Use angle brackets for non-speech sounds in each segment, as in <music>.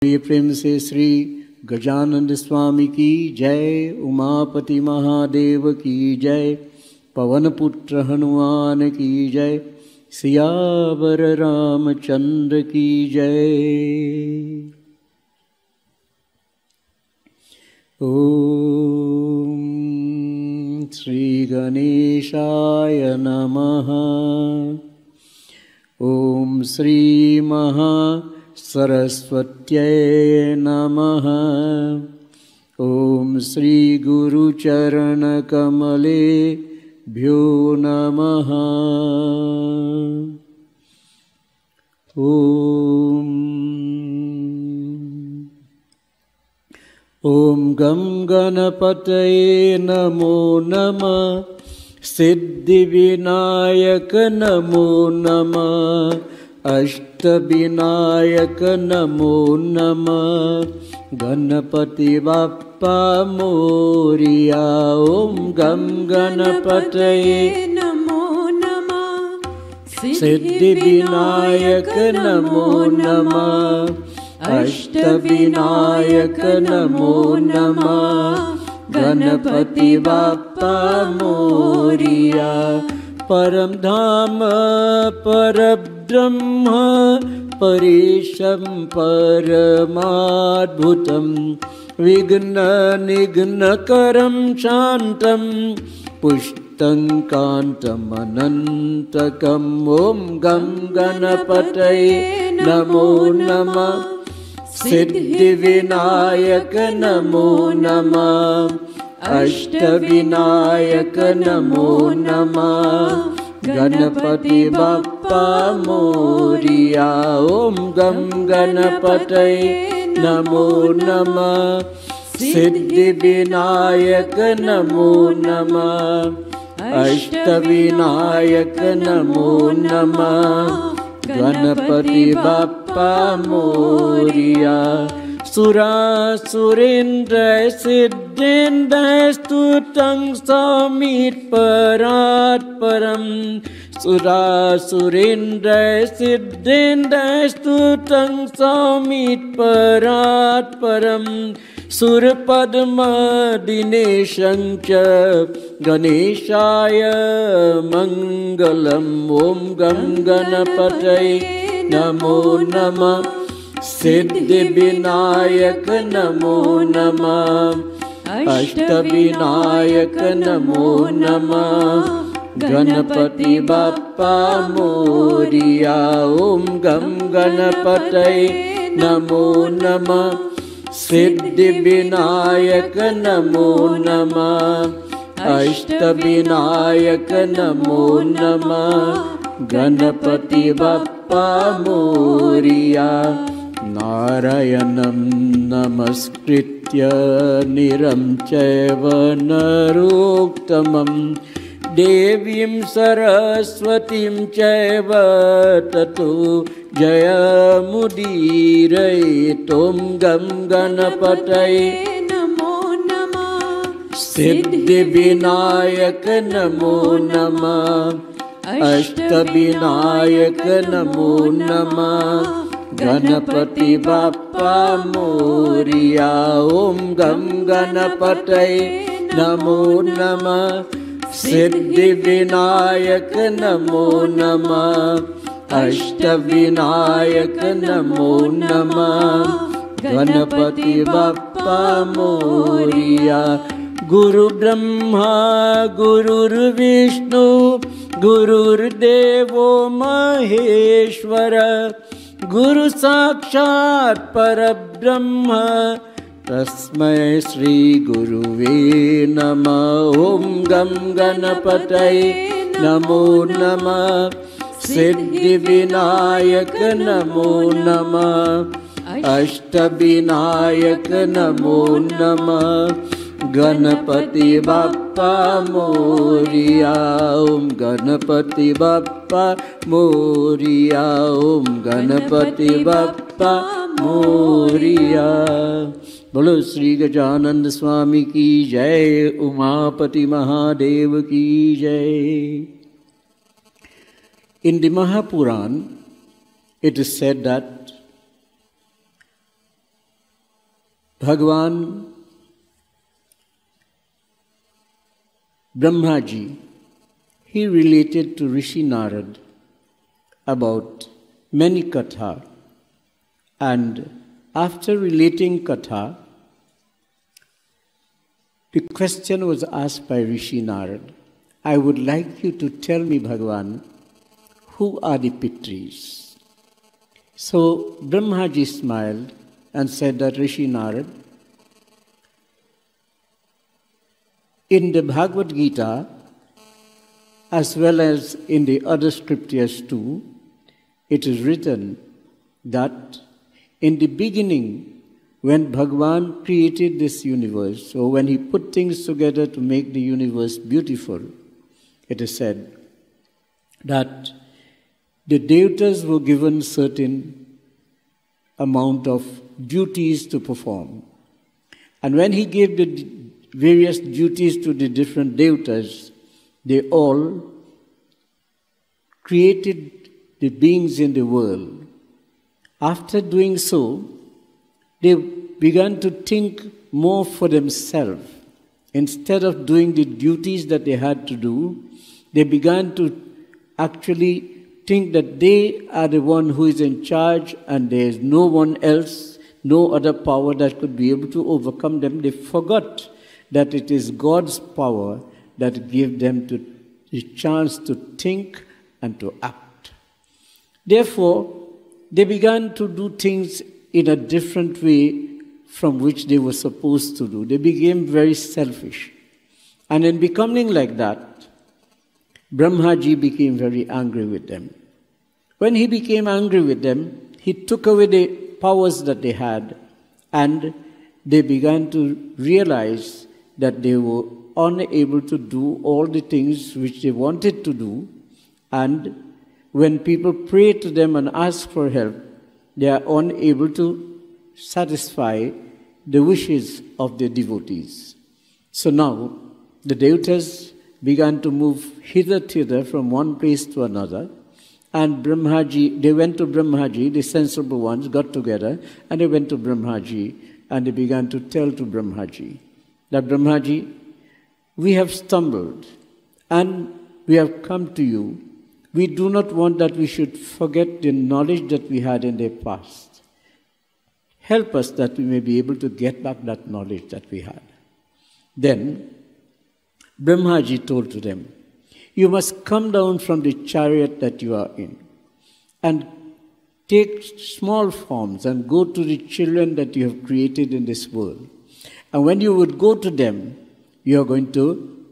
प्रिय प्रेम से श्री गजानंद स्वामी की जय, उमापति महादेव की जय पवन पुत्र हनुमान की जय, सियावर रामचंद्र की जय। ओ ॐ श्रीगणेशाय नमः। ॐ श्रीमहा सरस्वत्यै नमः। ॐ श्रीगुरुचरणकमलेभ्यो नमः। ॐ ॐ गं गणपतये नमो नमः। सिद्धिविनायक नमो नमः। अष्टविनायक नमो। नमः गणपति बाप्पा मोरिया ॐ गं गणपतये नमो नमः। सिद्धिविनायक नमो। नमः अष्टविनायक नमो। नमः गणपति बाप्पा मोरिया परम धाम परब्रह्म परेशं परमाद्भुतं विघ्ननिघ्नकरं शान्तं पुष्टं कान्तमनन्तकम् ॐ गं गणपतये नमो नमः। सिद्धिविनायक नमो नमः अष्टविनायक नमो। नमः गणपति बाप्पा मोरिया। ॐ गं गणपतये नमो नमः। सिद्धिविनायक नमो। नमः अष्टविनायक नमो नमः। गणपति बाप्पा मोरिया सुरासुरेन्द्र सिद्धेन्द्र स्तुतं समीत्परात् परम् सुरासुरेन्द्र सिद्धेन्द्र सुरपद्मदिनेशं च गणेशाय मङ्गलम्। ॐ गं गणपतये नमो नमः सिद्धिविनायक नमो। नमः अष्टविनायक नमो। नमः गणपति बाप्पा मोरिया ॐ गं गणपतये नमो नमः। सिद्धिविनायक नमो। नमः अष्टविनायक नमो नमः। गणपति बाप्पा मोरिया नारायणं नमस्कृत्य निरं चैव नरोत्तमं। देवीं सरस्वतीं चैव ततो जयमुदीरयितुं गं गणपतये। नमो नमः। सिद्धिविनायक नमो नमः। अष्टविनायक नमो नमः गणपति बाप्पा मोरिया ॐ गं गणपतये नमो नमः। सिद्धिविनायक नमो नमः। अष्टविनायक नमो नमः। गणपति बाप्पा मोरिया गुरु ब्रह्मा गुरुर्विष्णु गुरुर्देवो महेश्वर गुरु साक्षात् परब्रह्म। तस्मै श्रीगुरुवे नमः। ॐ गं गणपतये नमो नमः। सिद्धिविनायक नमो नमः। अष्टविनायक नमो नमः गणपति बाप्पा मोरिया ॐ गणपति बाप्पा मोरिया ॐ गणपति बाप्पा मोरिया बोलो श्री गजानंद स्वामी की जय उमापति महादेव की जय In the Mahapuran, it is said that Bhagwan Brahmaji, he related to Rishi Narad about many katha. And after relating katha, the question was asked by Rishi Narad I would like you to tell me, Bhagavan, who are the Pitris? So Brahmaji smiled and said that Rishi Narad, in the Bhagavad Gita, as well as in the other scriptures too, it is written that in the beginning, when Bhagwan created this universe, or when he put things together to make the universe beautiful, it is said that the devatas were given certain amount of duties to perform. And when he gave the various duties to the different devatas, they all created the beings in the world. After doing so, they began to think more for themselves. Instead of doing the duties that they had to do, they began to actually think that they are the one who is in charge and there is no one else, no other power that could be able to overcome them. They forgot that it is God's power that gave them to, the chance to think and to act. Therefore, they began to do things in a different way from which they were supposed to do. They became very selfish. And in becoming like that, Brahmaji became very angry with them. When he became angry with them, he took away the powers that they had, and they began to realize that they were unable to do all the things which they wanted to do, and when people pray to them and ask for help, they are unable to satisfy the wishes of their devotees. So now the devatas began to move hither thither from one place to another. And Brahmaji, they went to Brahmaji, the sensible ones got together, and they went to Brahmaji, and they began to tell to Brahmaji that Brahmaji, we have stumbled, and we have come to you we do not want that we should forget the knowledge that we had in the past. Help us that we may be able to get back that knowledge that we had. Then Brahmaji told to them, You must come down from the chariot that you are in and take small forms and go to the children that you have created in this world. And when you would go to them, you are going to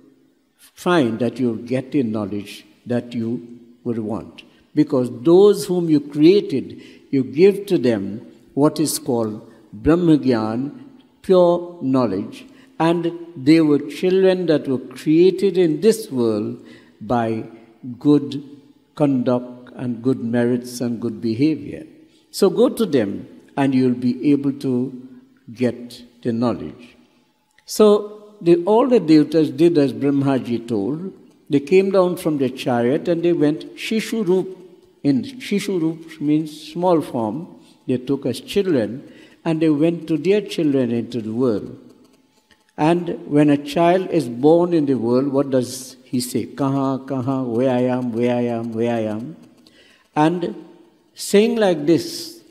find that you will get the knowledge that you would want. Because those whom you created, you give to them what is called Brahmagyan, pure knowledge, and they were children that were created in this world by good conduct and good merits and good behavior. So go to them and you'll be able to get the knowledge. So the, all the devatas did as Brahmaji told, they came down from their chariot and they went Shishu Shishurup. In Shishu Shishurup means small form. They took as children and they went to their children into the world. And when a child is born in the world, what does he say? Kaha, kaha, where I am, where I am, where I am. And saying like this,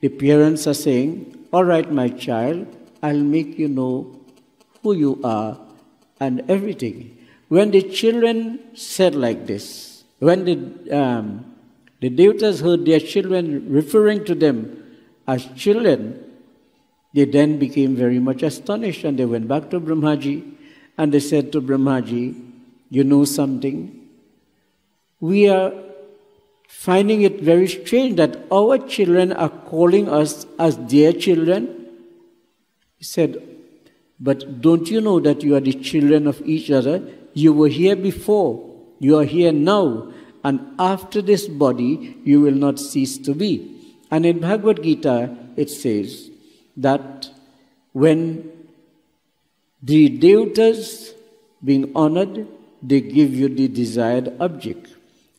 the parents are saying, All right, my child, I'll make you know who you are and everything. When the children said like this, when the, um, the devatas heard their children referring to them as children, they then became very much astonished and they went back to Brahmaji and they said to Brahmaji, You know something? We are finding it very strange that our children are calling us as their children. Said, But don't you know that you are the children of each other? You were here before, you are here now, and after this body you will not cease to be. And in Bhagavad Gita it says that when the devatas being honored, they give you the desired object.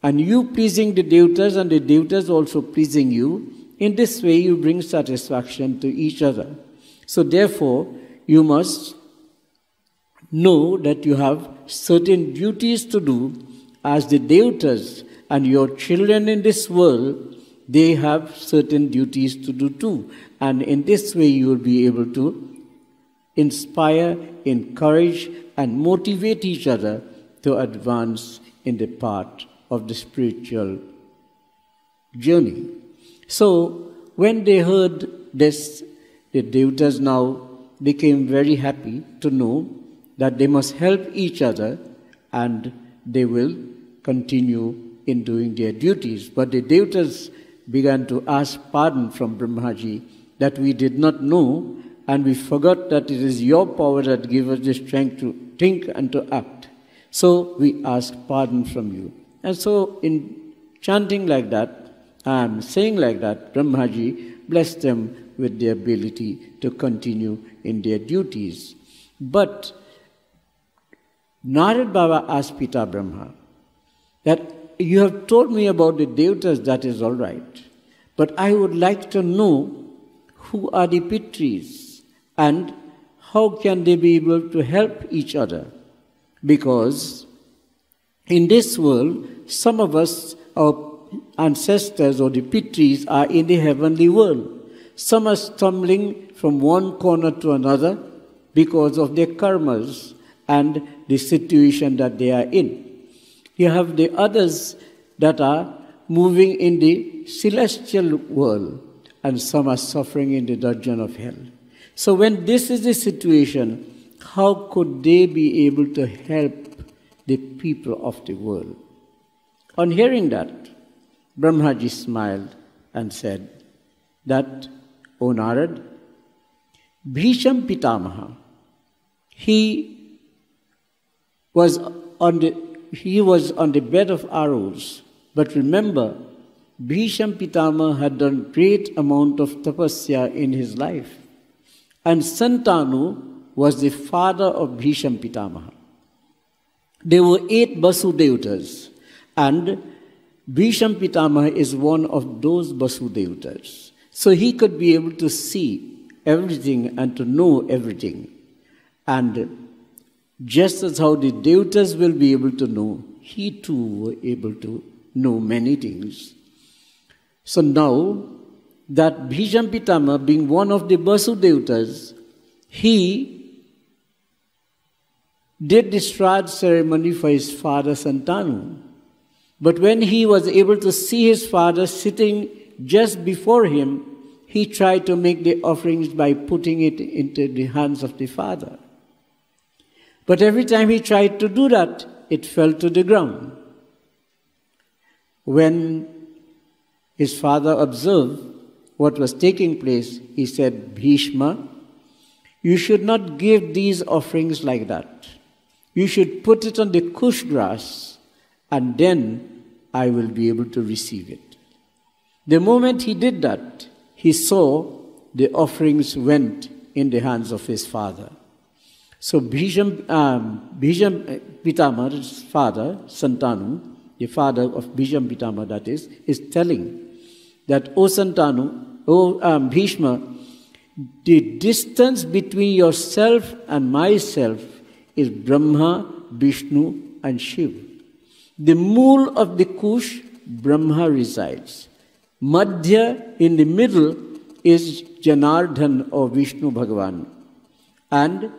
And you pleasing the devatas and the devatas also pleasing you, in this way you bring satisfaction to each other. So, therefore, you must know that you have certain duties to do as the Devatas and your children in this world, they have certain duties to do too. And in this way, you will be able to inspire, encourage, and motivate each other to advance in the path of the spiritual journey. So, when they heard this, the Devatas now became very happy to know that they must help each other and they will continue in doing their duties. But the Devatas began to ask pardon from Brahmaji that we did not know and we forgot that it is your power that gives us the strength to think and to act. So we ask pardon from you. And so, in chanting like that, and saying like that, Brahmaji blessed them with the ability to continue in their duties. But Narad Baba asked Pita Brahma that you have told me about the devatas, that is all right. But I would like to know who are the Pitris and how can they be able to help each other? Because in this world, some of us, our ancestors or the Pitris, are in the heavenly world. Some are stumbling from one corner to another because of their karmas and the situation that they are in. You have the others that are moving in the celestial world, and some are suffering in the dungeon of hell. So, when this is the situation, how could they be able to help the people of the world? On hearing that, Brahmaji smiled and said that, O Narad, Bhisham Pitamaha, he was on the he was on the bed of arrows. But remember, Bhisham Pitama had done great amount of tapasya in his life. And Santanu was the father of Bhisham Pitama. There were eight Basudevatas, and Bhisham Pitama is one of those Basudevatas. So he could be able to see everything and to know everything. And just as how the Devatas will be able to know, he too was able to know many things. So now that Bhisham Pitama, being one of the Basu Devatas, he did the Shraddha ceremony for his father Santanu. But when he was able to see his father sitting just before him, he tried to make the offerings by putting it into the hands of the father. But every time he tried to do that, it fell to the ground. When his father observed what was taking place, he said, Bhishma, you should not give these offerings like that. You should put it on the kush grass, and then I will be able to receive it. The moment he did that, he saw the offerings went in the hands of his father. So Bhisham, um, Bhisham uh, father, Santanu, the father of Bhisham Pitama, that is, is telling that, O Santanu, O um, Bhishma, the distance between yourself and myself is Brahma, Vishnu, and Shiva. The mool of the Kush, Brahma resides. Madhya, in the middle, is Janardhan or Vishnu Bhagavan. And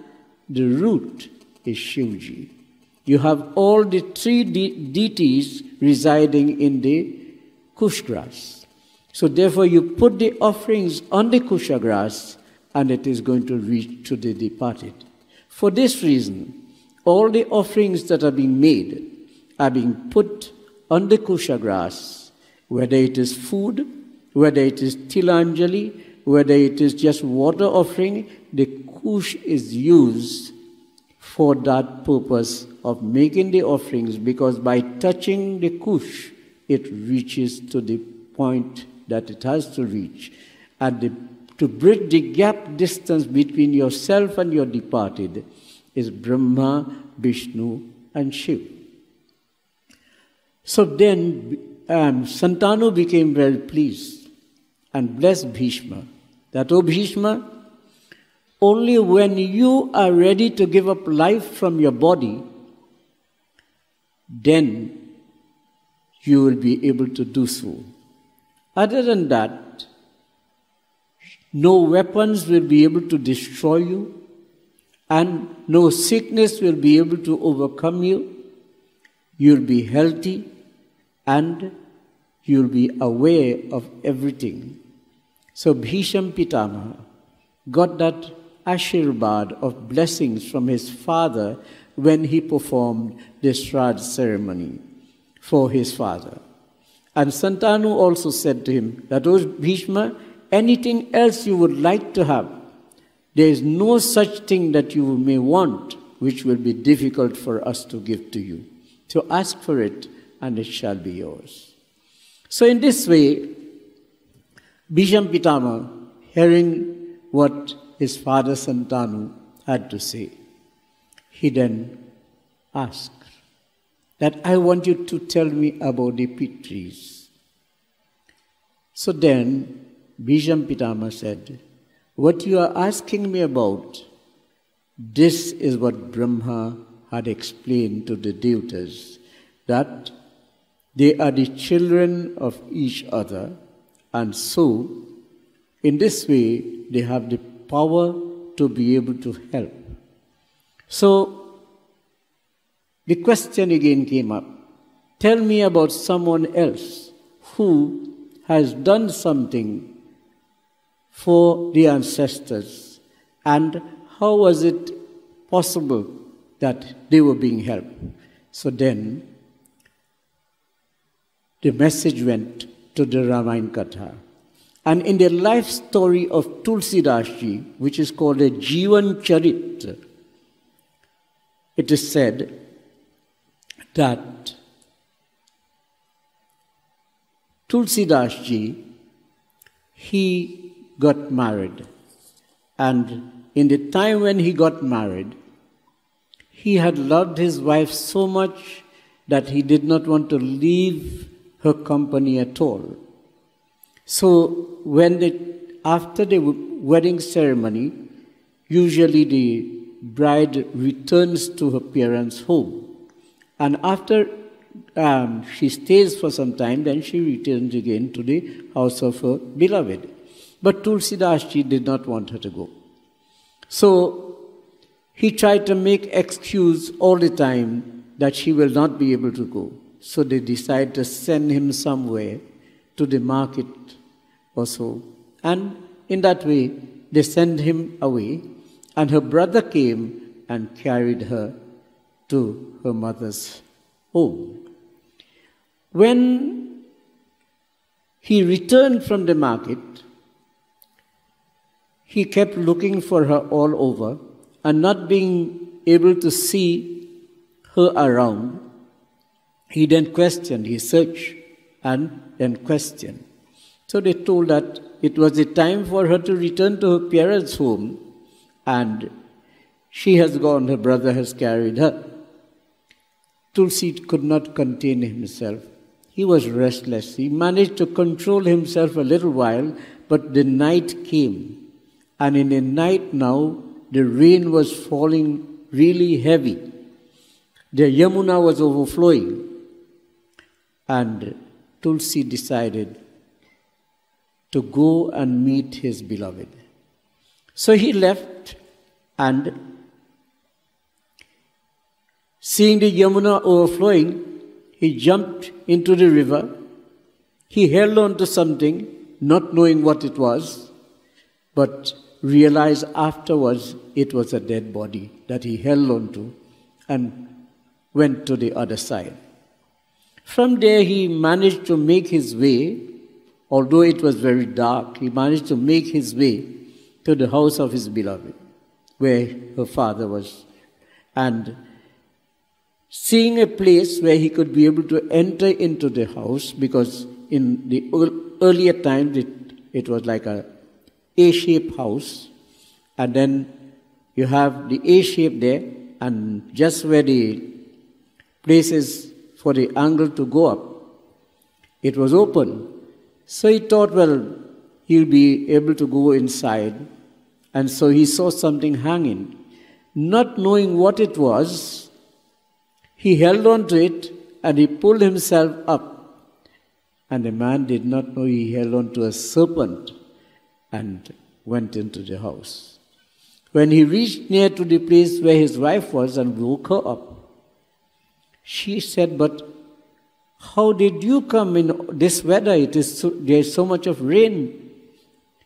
the root is Shivji. You have all the three de- deities residing in the kush grass. So therefore you put the offerings on the kusha grass and it is going to reach to the departed. For this reason, all the offerings that are being made are being put on the kusha grass, whether it is food, whether it is tilanjali, whether it is just water offering, the kush is used for that purpose of making the offerings because by touching the kush, it reaches to the point that it has to reach. And the, to bridge the gap distance between yourself and your departed is Brahma, Vishnu, and Shiva. So then um, Santanu became very pleased and blessed Bhishma that, O Bhishma, Only when you are ready to give up life from your body, then you will be able to do so. Other than that, no weapons will be able to destroy you, and no sickness will be able to overcome you. You'll be healthy and you'll be aware of everything. So Bhisham Pitama got that ashirvad of blessings from his father when he performed the Shraddha ceremony for his father. And Santanu also said to him that, O Bhishma, anything else you would like to have, there is no such thing that you may want which will be difficult for us to give to you. So ask for it, and it shall be yours. So, in this way, Bhisham Pitama, hearing what his father Santanu had to say, he then asked that I want you to tell me about the Pitris. So then Bhisham Pitama said, What you are asking me about, this is what Brahma had explained to the devatas, that they are the children of each other, and so, in this way, they have the power to be able to help. So, the question again came up Tell me about someone else who has done something for the ancestors and how was it possible that they were being helped. So then the message went to the Ramayana Katha. And in the life story of Tulsidasji, which is called a Jivan Charit, it is said that Tulsidasji, he got married. And in the time when he got married, he had loved his wife so much that he did not want to leave her company at all. So when they, after the wedding ceremony, usually the bride returns to her parents' home. And after um, she stays for some time, then she returns again to the house of her beloved. But Tulsidasji did not want her to go. So he tried to make excuse all the time that she will not be able to go. So they decide to send him somewhere to the market or so. And in that way, they sent him away. And her brother came and carried her to her mother's home. When he returned from the market, he kept looking for her all over and not being able to see her around. He then questioned, he searched and then questioned. So they told that it was the time for her to return to her parents' home and she has gone, her brother has carried her. Tulsi could not contain himself. He was restless. He managed to control himself a little while, but the night came and in the night now, the rain was falling really heavy. The Yamuna was overflowing. And Tulsi decided to go and meet his beloved. So he left and seeing the Yamuna overflowing, he jumped into the river. He held on to something, not knowing what it was, but realized afterwards it was a dead body that he held on to and went to the other side. From there, he managed to make his way, although it was very dark, he managed to make his way to the house of his beloved, where her father was. And seeing a place where he could be able to enter into the house, because in the earlier times it, it was like a a shaped house, and then you have the A shape there, and just where the place is for the angle to go up, it was open. So he thought, well, he'll be able to go inside and so he saw something hanging. Not knowing what it was, he held on to it and he pulled himself up. And the man did not know he held on to a serpent and went into the house. When he reached near to the place where his wife was and woke her up, she said, But how did you come in this weather? It is so, there is so much of rain.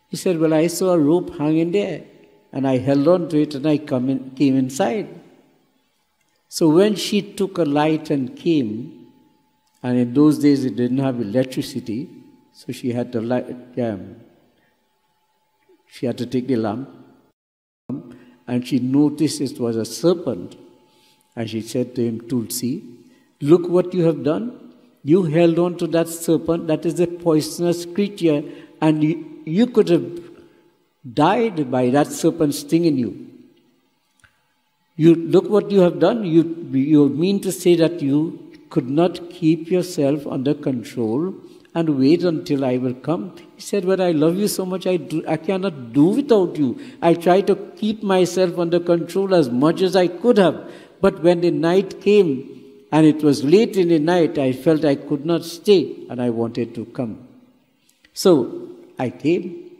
He said, Well, I saw a rope hanging there, and I held on to it and I come in, came inside. So when she took a light and came, and in those days it didn't have electricity, so she had to light, um, she had to take the lamp, and she noticed it was a serpent. And she said to him, Tulsi, look what you have done. You held on to that serpent, that is a poisonous creature, and you, you could have died by that serpent stinging you. You look what you have done. You, you mean to say that you could not keep yourself under control and wait until I will come. He said, But I love you so much, I, do, I cannot do without you. I try to keep myself under control as much as I could have. But when the night came and it was late in the night, I felt I could not stay and I wanted to come. So I came.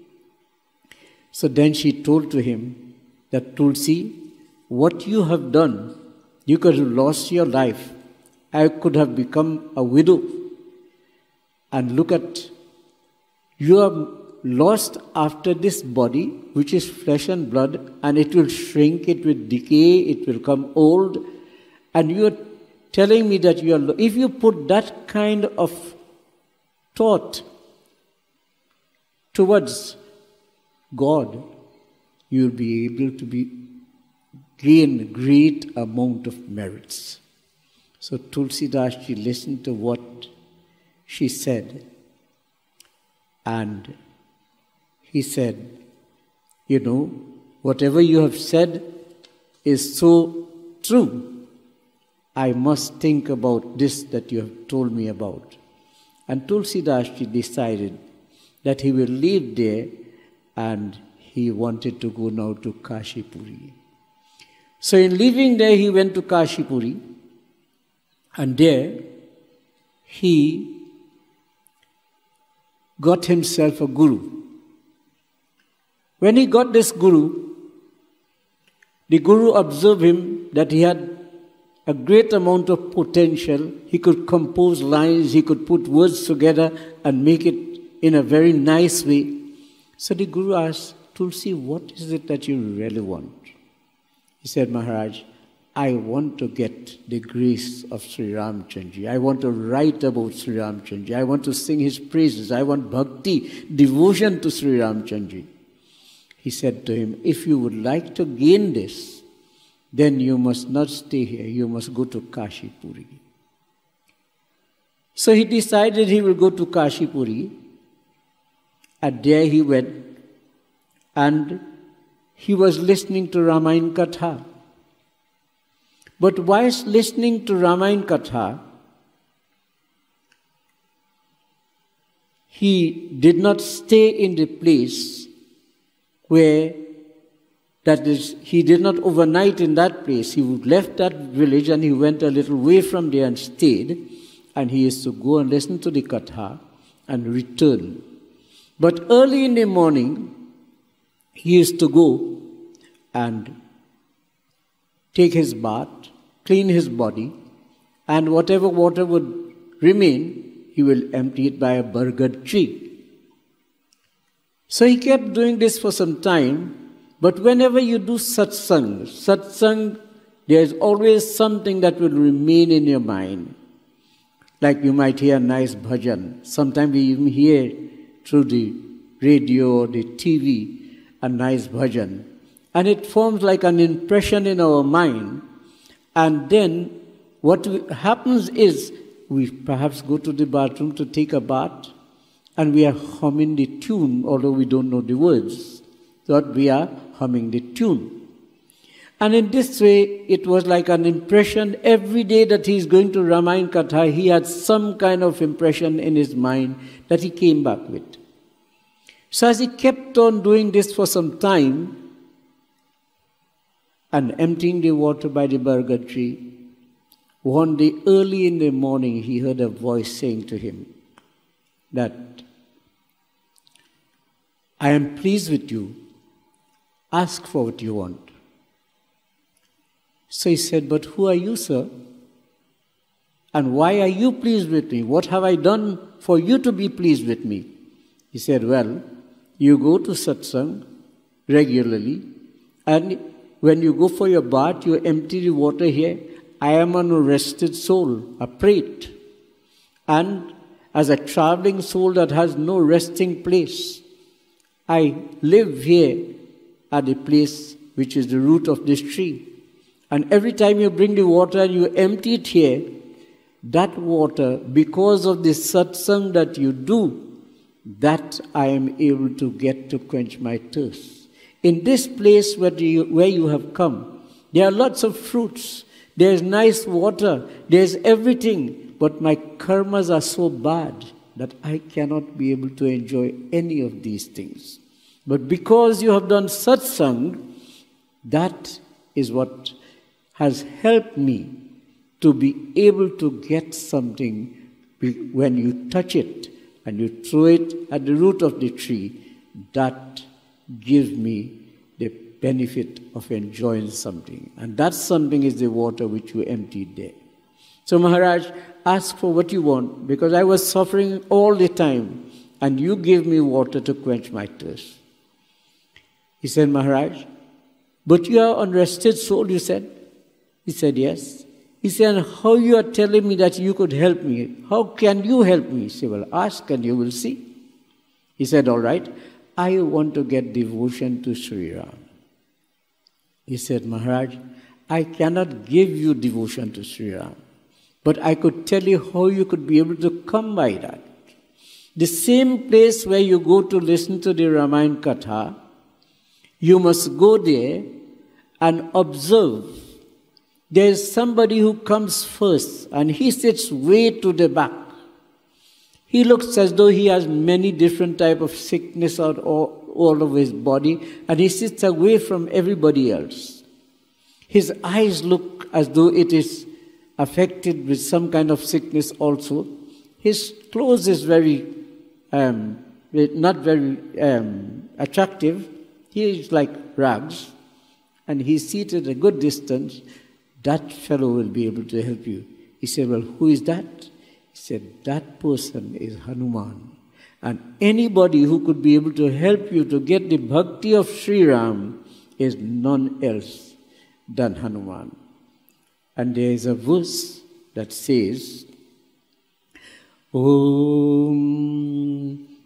So then she told to him that Tulsi, what you have done, you could have lost your life. I could have become a widow and look at you are lost after this body, which is flesh and blood, and it will shrink, it will decay, it will come old, and you are telling me that you are. If you put that kind of thought towards God, you will be able to be gain great amount of merits. So Tulsidas, she listened to what she said. And he said, You know, whatever you have said is so true. I must think about this that you have told me about. And Tulsidas decided that he will leave there and he wanted to go now to Kashipuri. So, in leaving there, he went to Kashipuri, and there he got himself a guru. When he got this guru, the guru observed him that he had a great amount of potential. He could compose lines, he could put words together and make it in a very nice way. So the guru asked, Tulsi, what is it that you really want? He said, Maharaj, I want to get the grace of Sri Ramchandji. I want to write about Sri Ramchandji. I want to sing his praises. I want bhakti, devotion to Sri Ramchandji. He said to him, If you would like to gain this, then you must not stay here. You must go to Kashipuri. So he decided he will go to Kashipuri. And there he went. And he was listening to Ramayana Katha. But whilst listening to Ramayana Katha, he did not stay in the place where that is he did not overnight in that place. He left that village and he went a little way from there and stayed. And he used to go and listen to the katha and return. But early in the morning he used to go and take his bath clean his body, and whatever water would remain, he will empty it by a bargad tree. So he kept doing this for some time, but whenever you do satsang, satsang, there's always something that will remain in your mind. Like you might hear a nice bhajan. Sometimes we even hear through the radio or the TV a nice bhajan. And it forms like an impression in our mind and then what happens is we perhaps go to the bathroom to take a bath and we are humming the tune, although we don't know the words. But we are humming the tune. And in this way, it was like an impression every day that he's going to Ramayana Katha, he had some kind of impression in his mind that he came back with. So as he kept on doing this for some time, and emptying the water by the bargad tree, one day early in the morning he heard a voice saying to him that I am pleased with you. Ask for what you want. So he said, But who are you, sir? And why are you pleased with me? What have I done for you to be pleased with me? He said, Well, you go to satsang regularly, and when you go for your bath, you empty the water here. I am an arrested soul, a pret. And as a traveling soul that has no resting place, I live here at the place which is the root of this tree. And every time you bring the water and you empty it here, that water, because of the satsang that you do, that I am able to get to quench my thirst. In this place where you, where you have come, there are lots of fruits, there's nice water, there's everything, but my karmas are so bad that I cannot be able to enjoy any of these things. But because you have done satsang, that is what has helped me to be able to get something when you touch it and you throw it at the root of the tree, that gives me the benefit of enjoying something. And that something is the water which you emptied there. So, Maharaj, ask for what you want because I was suffering all the time and you gave me water to quench my thirst. He said, Maharaj, but you are unrested soul, you said? He said, Yes. He said, How you are telling me that you could help me? How can you help me? He said, Well, ask and you will see. He said, All right, I want to get devotion to Sri Ram. He said, Maharaj, I cannot give you devotion to Sri Ram, but I could tell you how you could be able to come by that. The same place where you go to listen to the Ramayana Katha, you must go there and observe. There is somebody who comes first and he sits way to the back. He looks as though he has many different type of sickness all, all over his body and he sits away from everybody else. His eyes look as though it is affected with some kind of sickness also. His clothes is very, um, not very um, attractive. He is like rags and he's seated a good distance. That fellow will be able to help you. He said, Well, who is that? He said, That person is Hanuman. And anybody who could be able to help you to get the bhakti of Sri Ram is none else than Hanuman. And there is a verse that says, Om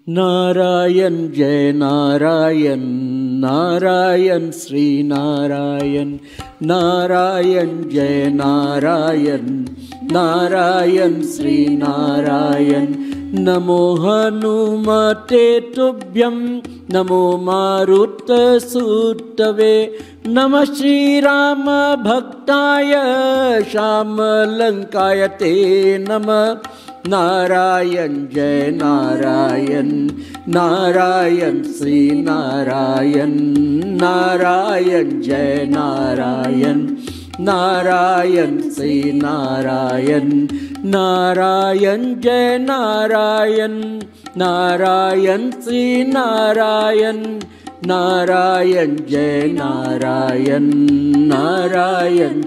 Narayan Jai Narayan Narayan Shrinarayan Narayan जय नारायण नारायण श्रीनारायण नमो हनुमते तुभ्यं नमो मारुतसूतवे नमः श्रीरामभक्ताय श्यामलङ्काय ते नमः। नारायण जय Narayan. Narayan Sri Narayan Narayan Narayan Narayan Sri Narayan Narayan Narayan Narayan Narayan Narayan Narayan Narayan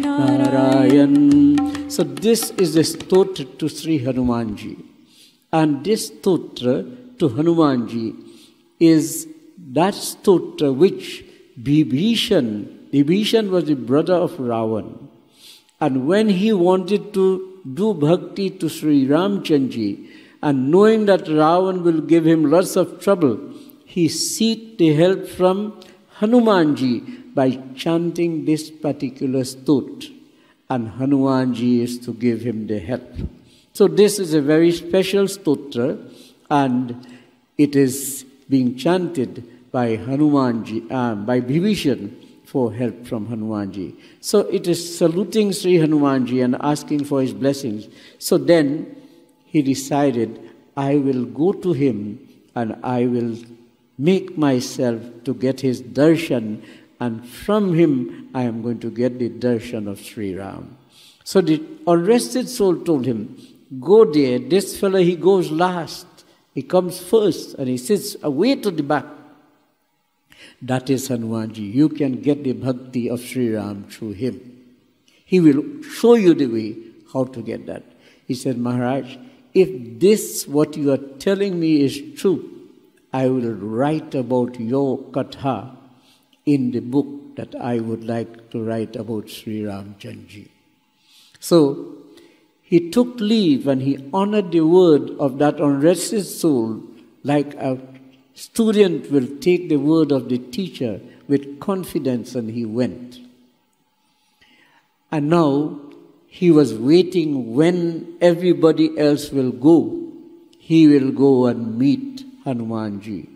Narayan so this is the stotra to Sri Hanumanji. And this stotra to Hanumanji is that stotra which Bibhishan, Bibhishan was the brother of Ravan. And when he wanted to do bhakti to Sri Ramchandji, and knowing that Ravan will give him lots of trouble, he sought the help from Hanumanji by chanting this particular stotra and Hanumanji is to give him the help. So this is a very special stotra and it is being chanted by Hanumanji, uh, by Bibhishan for help from Hanumanji. So it is saluting Sri Hanumanji and asking for his blessings. So then he decided, I will go to him and I will make myself to get his darshan and from him I am going to get the darshan of Sri Ram. So the unrested soul told him, Go there, this fellow he goes last. He comes first and he sits away to the back. That is Hanumanji. You can get the bhakti of Sri Ram through him. He will show you the way how to get that. He said, Maharaj, if this, what you are telling me, is true, I will write about your katha in the book that I would like to write about Sri Ramchandji. So he took leave and he honored the word of that unrested soul like a student will take the word of the teacher with confidence and he went. And now he was waiting when everybody else will go. He will go and meet Hanumanji.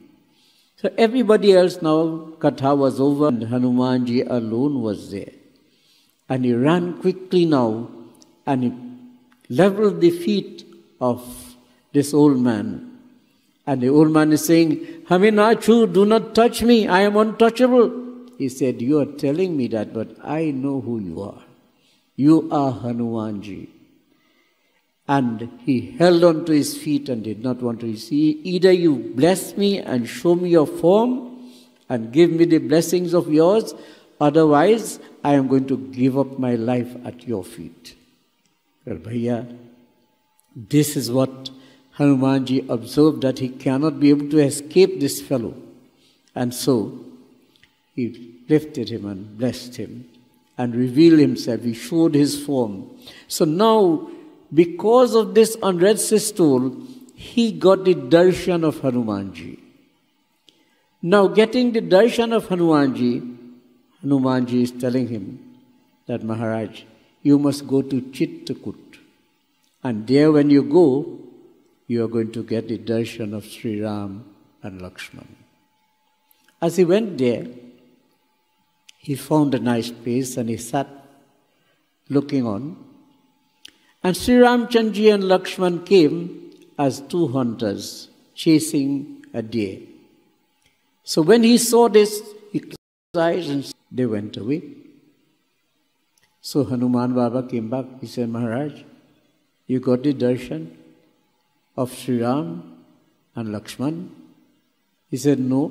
So everybody else now, Katha was over and Hanumanji alone was there. And he ran quickly now and he leveled the feet of this old man. And the old man is saying, Haminachu, do not touch me, I am untouchable. He said, You are telling me that, but I know who you are. You are Hanumanji. And he held on to his feet and did not want to see. Either you bless me and show me your form and give me the blessings of yours, otherwise, I am going to give up my life at your feet. Well, Bhaiya, this is what Hanumanji observed that he cannot be able to escape this fellow. And so he lifted him and blessed him and revealed himself. He showed his form. So now because of this unread stool, he got the darshan of Hanumanji. Now, getting the darshan of Hanumanji, Hanumanji is telling him that Maharaj, you must go to Chitakut. And there, when you go, you are going to get the darshan of Sri Ram and Lakshman. As he went there, he found a nice place and he sat looking on. And Sri Ramchandji and Lakshman came as two hunters chasing a deer. So when he saw this, he closed his eyes and they went away. So Hanuman Baba came back. He said, Maharaj, you got the darshan of Sri Ram and Lakshman? He said, No.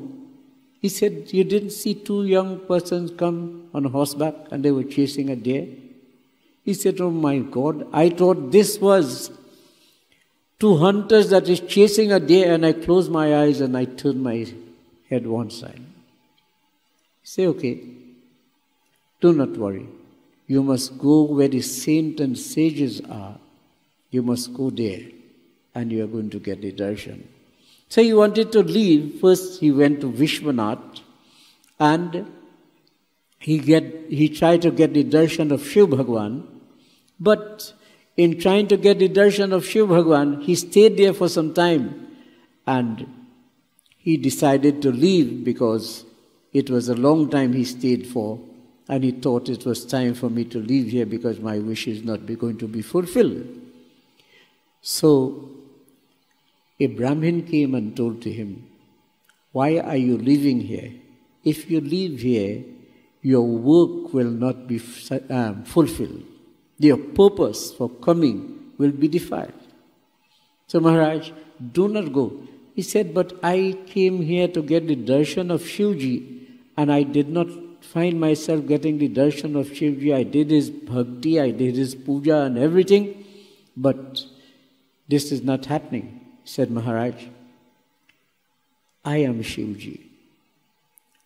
He said, You didn't see two young persons come on horseback and they were chasing a deer? He said, Oh my God, I thought this was two hunters that is chasing a deer, and I closed my eyes and I turned my head one side. Say, okay, do not worry. You must go where the saints and sages are. You must go there, and you are going to get the darshan. So he wanted to leave. First, he went to Vishwanath, and he get he tried to get the darshan of Shiv Bhagwan, but in trying to get the darshan of Shiv Bhagwan, he stayed there for some time and he decided to leave because it was a long time he stayed for and he thought it was time for me to leave here because my wish is not going to be fulfilled. So a Brahmin came and told to him, Why are you leaving here? If you leave here, your work will not be um, fulfilled Your purpose for coming will be defiled. So Maharaj, do not go. He said, but I came here to get the darshan of Shivji and I did not find myself getting the darshan of Shivji. I did his bhakti, I did his puja and everything, but this is not happening, said Maharaj. I am Shivji.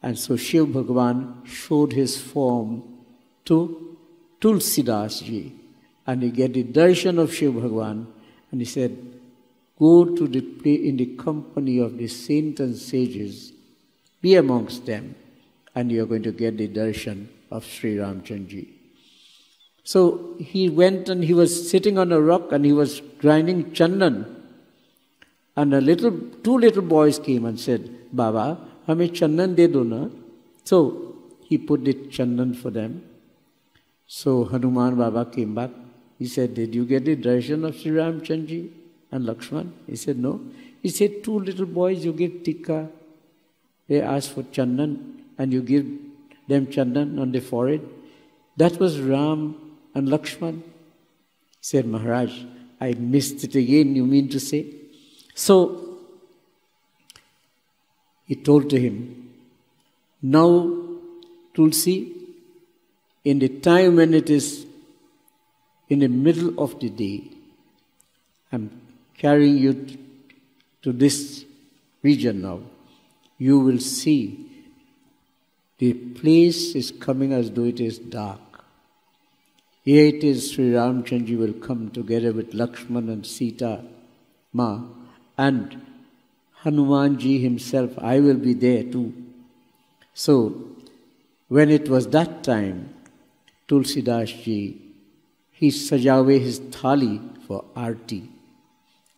And so Shiv Bhagavan showed his form to Tulsidas ji. And he get the darshan of Shiv Bhagwan and he said, Go to the in the company of the saints and sages, be amongst them, and you are going to get the darshan of Sri Ramchandji. So he went and he was sitting on a rock and he was grinding chandan. And a little, two little boys came and said, Baba, hame chandan de do na. So he put the chandan for them. So Hanuman Baba came back. He said, Did you get the darshan of Sri Ramchandji and Lakshman? He said, No. He said, Two little boys, you give tikka. They asked for chandan and you give them chandan on the forehead. That was Ram and Lakshman. Said Maharaj, I missed it again, you mean to say? So he told to him, Now, Tulsi, in the time when it is in the middle of the day, I'm carrying you to this region now. You will see the place is coming as though it is dark. Here it is Sri Ramchandji will come together with Lakshman and Sita Ma and Hanumanji himself. I will be there too. So, when it was that time, Tulsidas ji, he sajawe his thali for arti.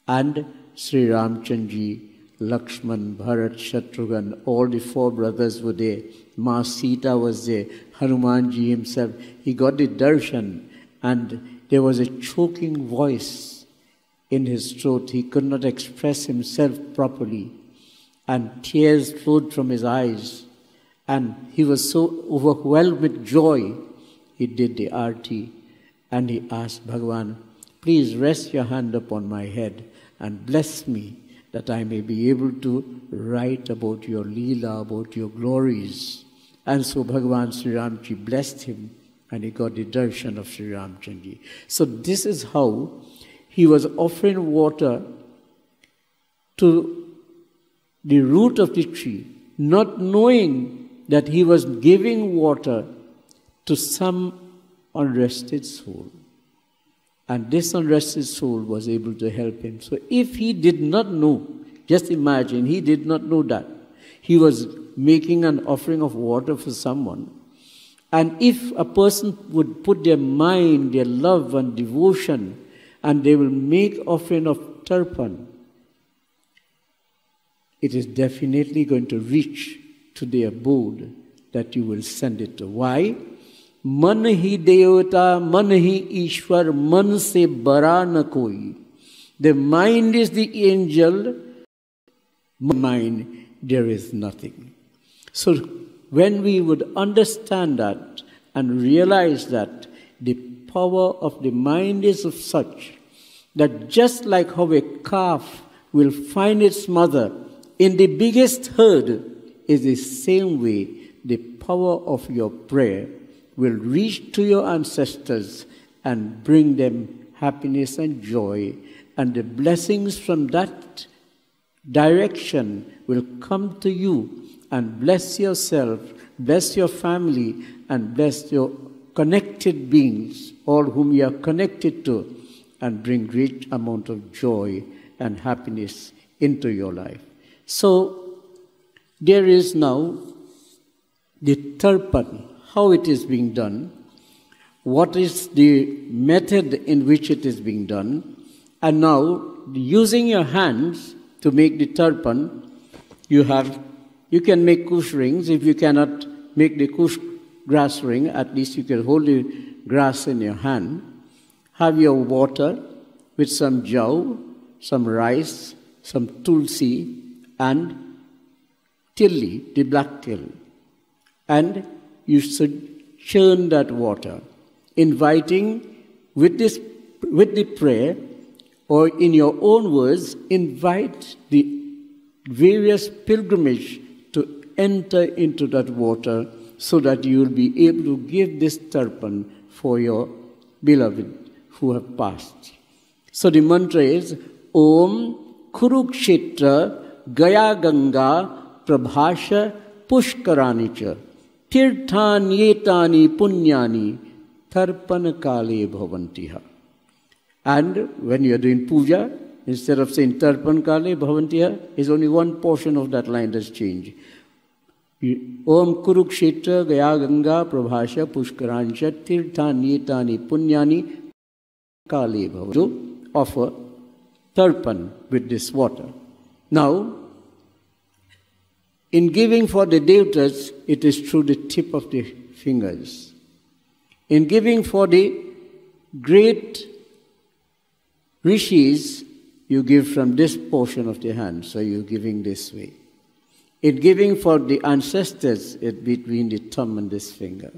And Sri Ramchandji, Lakshman, Bharat, Shatrughan, all the four brothers were there. Ma Sita was there. Hanumanji himself. He got the darshan and there was a choking voice in his throat. He could not express himself properly. And tears flowed from his eyes. And he was so overwhelmed with joy. He did the arti and he asked Bhagavan, Please rest your hand upon my head and bless me that I may be able to write about your Leela, about your glories. And so Bhagavan Sri Ramji blessed him and he got the darshan of Sri Ramchandji. So this is how he was offering water to the root of the tree, not knowing that he was giving water to some unrested soul. And this unrested soul was able to help him. So if he did not know, just imagine, he did not know that. He was making an offering of water for someone. And if a person would put their mind, their love and devotion, and they will make offering of tarpan, it is definitely going to reach to the abode that you will send it to. Why? मन ही देवता मन ही ईश्वर मन से बड़ा न कोई the mind is the angel mind there is nothing so when we would understand that and realize that the power of the mind is of such that just like how a calf will find its mother in the biggest herd is the same way the power of your prayer will reach to your ancestors and bring them happiness and joy. And the blessings from that direction will come to you and bless yourself, bless your family, and bless your connected beings, all whom you are connected to, and bring great amount of joy and happiness into your life. So there is now the tarpan, how it is being done, what is the method in which it is being done, and now using your hands to make the tarpan, you have you can make kush rings. If you cannot make the kush grass ring, at least you can hold the grass in your hand. Have your water with some jau, some rice, some tulsi, and tilli, the black till. And you should churn that water, inviting with this with the prayer, or in your own words, invite the various pilgrimage to enter into that water so that you will be able to give this tarpan for your beloved who have passed. So the mantra is Om Kurukshetra Gaya Ganga Prabhasha Pushkaranicha तीर्थान्येतानि पुण्यानि तर्पणकाले भवन्ति ह and when you are doing puja instead of saying तर्पणकाले भवन्ति ह is only one portion of that line that change ओम कुरुक्षेत्र गया गंगा प्रभाष पुष्करांश तीर्थान्येतानि पुण्या काले भवतु तर्पण with this water now in giving for the devatas, it is through the tip of the fingers. In giving for the great rishis, you give from this portion of the hand, so you're giving this way. In giving for the ancestors, it's between the thumb and this finger.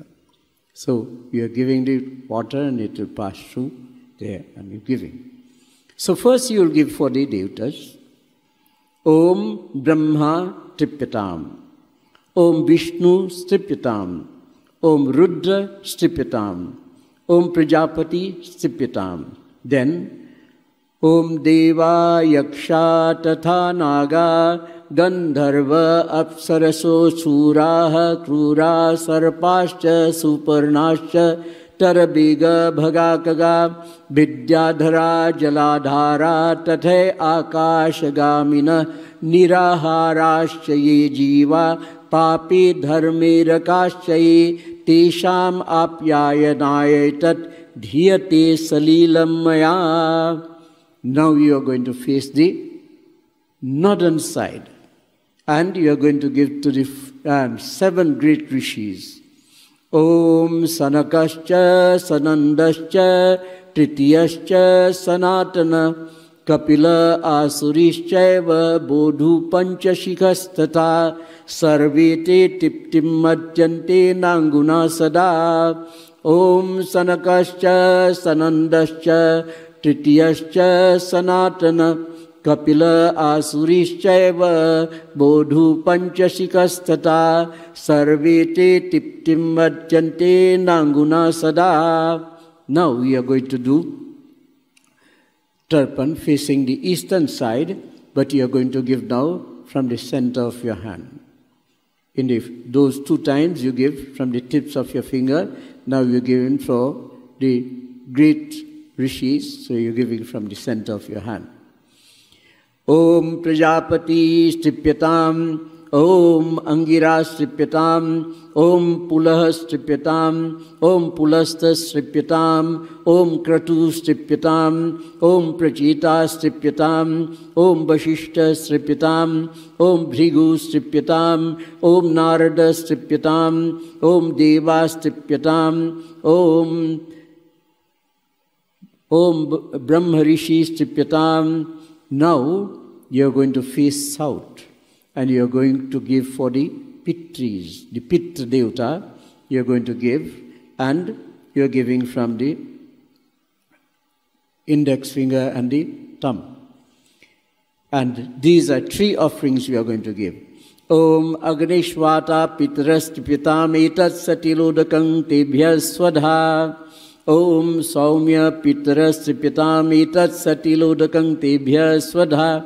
So you are giving the water and it will pass through there and you're giving. So first you will give for the devatas. Om Brahma तृप्यताम ओम विष्णु स्तृप्यताम ओम रुद्र स्तृप्यताम ओम प्रजापति स्तृप्यताम then ओम देवा यक्षा तथा नागा गंधर्व अप्सरसो सूरा क्रूरा सर्पाश्च सुपर्णाश्च तर बीग भगा कगा विद्याधरा जलाधारा तथे आकाशगामीन निराहाराश्च ये जीवा पापी धर्मी रकाश्चि तेषाम आप्यायनाय तत् धीयते सलीलम मया। Now you are going to face the northern side and you are going to give to the um, seven great ॐ सनकश्च सनन्दश्च तृतीयश्च सनातन कपिल आसुरीश्चैव बोधुपञ्चशिखस्तथा सर्वे ते तृप्तिं मद्यन्ते नाङ्गुना सदा। ॐ सनकश्च सनन्दश्च तृतीयश्च सनातन कपिल आसुरीश्चैव बोधु पञ्चशिकस्तथा सर्वे ते तिप्तिं मज्जन्ते नाङ्गुना सदा Now we are going to do turpan facing the eastern side, but you are going to give now from the center of your hand. In the, those two times you give from the tips of your finger, now you're giving for the great rishis, so you're giving from the center of your hand. Om प्रजापतिस्तृप्यताम् Om अङ्गिरास्तृप्यताम् Om पुलः स्तृप्यताम् Om पुलस्तस्तृप्यताम् Om क्रतुस्तृप्यताम् Om प्रचीतास्तृप्यताम् Om वसिष्ठस्तृप्यताम् Om भृगुस्तृप्यताम् Om नारदस्तृप्यताम् Om देवास्तृप्यताम् Om Om ब्रह्मऋषिस्तृप्यताम् Now you are going to face south and you are going to give for the pitris, the pitra devata, you are going to give and you are giving from the index finger and the thumb. And these are three offerings we are going to give. Om Agnishvata Pitrast Pitam Etat Satilodakam Tebhya Swadha ॐ सौम्य पितरस्त्रिपितामेतत्सतिलोदकं तेभ्यः स्वधा।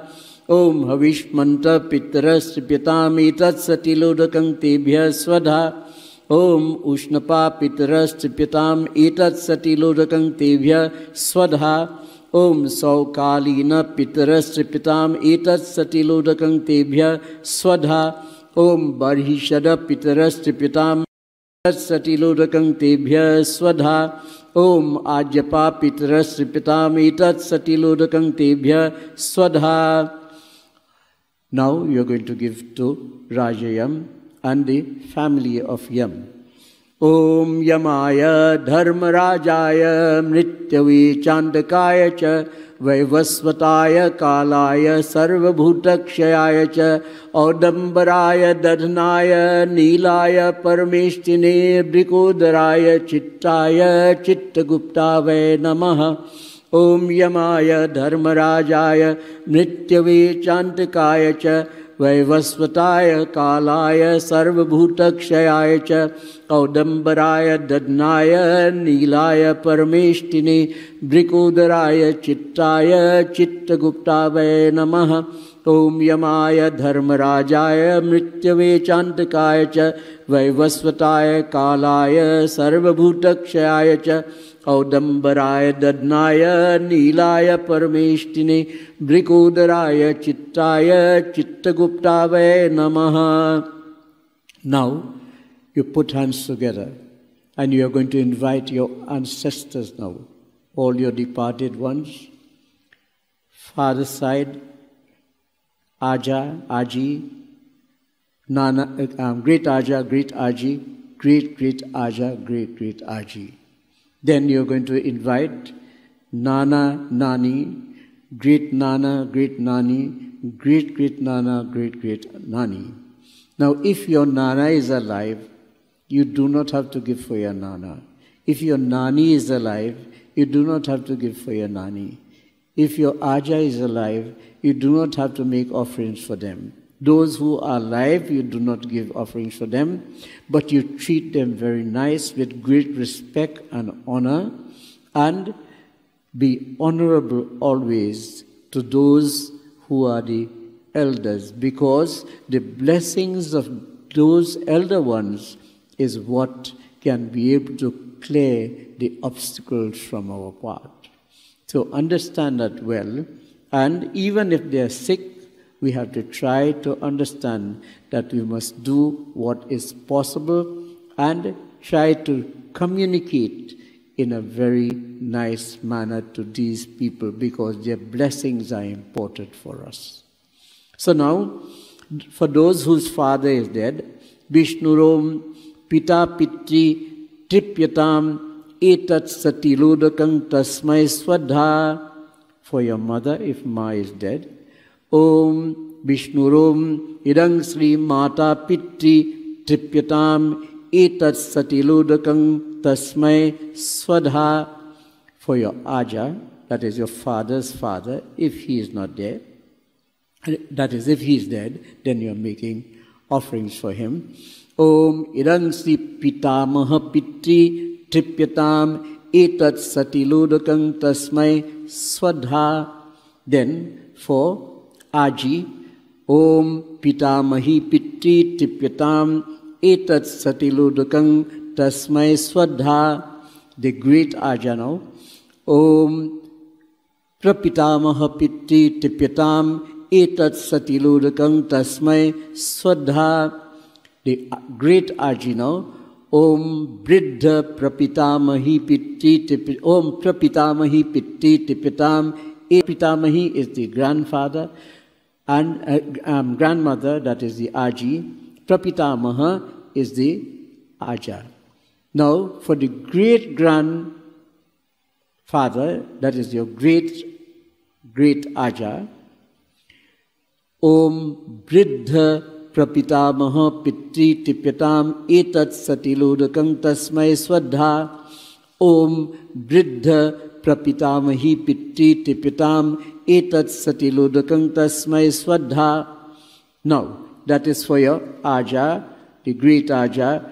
ॐ हविष्मन्त पितरस्त्रिपितामेतत्सतिलोदकं तेभ्यः स्वधा। ॐ उष्णपा पितरस्त्रिपिताम् एतत्सतिलोदकं तेभ्यः स्वधा। ॐ सौकालीन पितरस्त्रिपिताम् एतत्सतिलोदकं तेभ्यः स्वधा। ॐ बर्हिषद पितरस्त्रिपिताम् तत्सतिलोदकं तेभ्यः स्वधा। ओम आज पापितर पितामीतत्सटीलोदकंतेभ्य स्वधा। Now you are going to give to Raj Yama and the family of Yama ओम यमाय धर्मराजा मृत्यवे चांदकाय च चा, वैवस्वताय कालाय, सर्वभूतक्षयाय च, औदम्बराय, दधनाय, नीलाय, परमेष्टिने वृकोदराय चित्ताय चित्तगुप्ता वै नमः। ॐ यमाय, धर्मराजाय मृत्यवे चान्तकाय च वैवस्वताय कालाय सर्वभूतक्षयाय च औदम्बराय दद्नाय नीलाय परमेष्टिने, भृकोदराय चित्ताय चित्तगुप्ता वै नमः। ॐ यमाय धर्मराजाय, मृत्यवे चान्तकाय च, वैवस्वताय कालाय सर्वभूतक्षयाय च। औदंबराय दधनाय, नीलाय परमेष्टिने भृकोदराय चित्ताय चित्तगुप्ता वै नम now you put hands together and you are going to invite your ancestors now all your departed ones father side aja aji nana great aja great aji great great aja great great aji Then you're going to invite Nana, Nani, great Nana, great Nani, great great Nana, great great Nani. Now, if your Nana is alive, you do not have to give for your Nana. If your Nani is alive, you do not have to give for your Nani. If your Aja is alive, you do not have to make offerings for them. Those who are alive, you do not give offerings for them, but you treat them very nice with great respect and honor, and be honorable always to those who are the elders, because the blessings of those elder ones is what can be able to clear the obstacles from our path. So understand that well, and even if they are sick, we have to try to understand that we must do what is possible and try to communicate in a very nice manner to these people because their blessings are important for us. So now, for those whose father is dead, Vishnurom Pita Pitri Tripyatam Etat Satiludakam Tasmai Swadha for your mother if Ma is dead. Om Vishnurom Idang Sri Mata Pitri Tripyatam Etat Satiludakam Tasmai Swadha for your Aja, that is your father's father, if he is not there. That is, if he is dead, then you are making offerings for him. Om Idang Sri Pitamaha Pitri Tripyatam Etat Satiludakam Tasmai Swadha. Then for Aji, Om Pitamahi Pitri Tripyatam Etat Satiludakam Tasmai Swadha. The great Aja now. Om Prapitamaha Pitri Tripyatam Etat Satiludakam Tasmai Swadha. The great Arjuna, Om Briddha Prapitamahi Pitti Tipi, Om Prapitamahi Pitti Tipitam and uh, um, grandmother, that is the Aji, Prapitamaha is the Aja. Now, for the great grandfather, that is your great great Aja, Om Briddha Prapitamaha Pitri Tipyatam Etat Satilodakam Tasmai Swadha Om Briddha प्रपितामही पितृ टिप्यताम एतत् सतिलोदकं तस्मै स्वधा Now, that is for your Aja, the great Aja,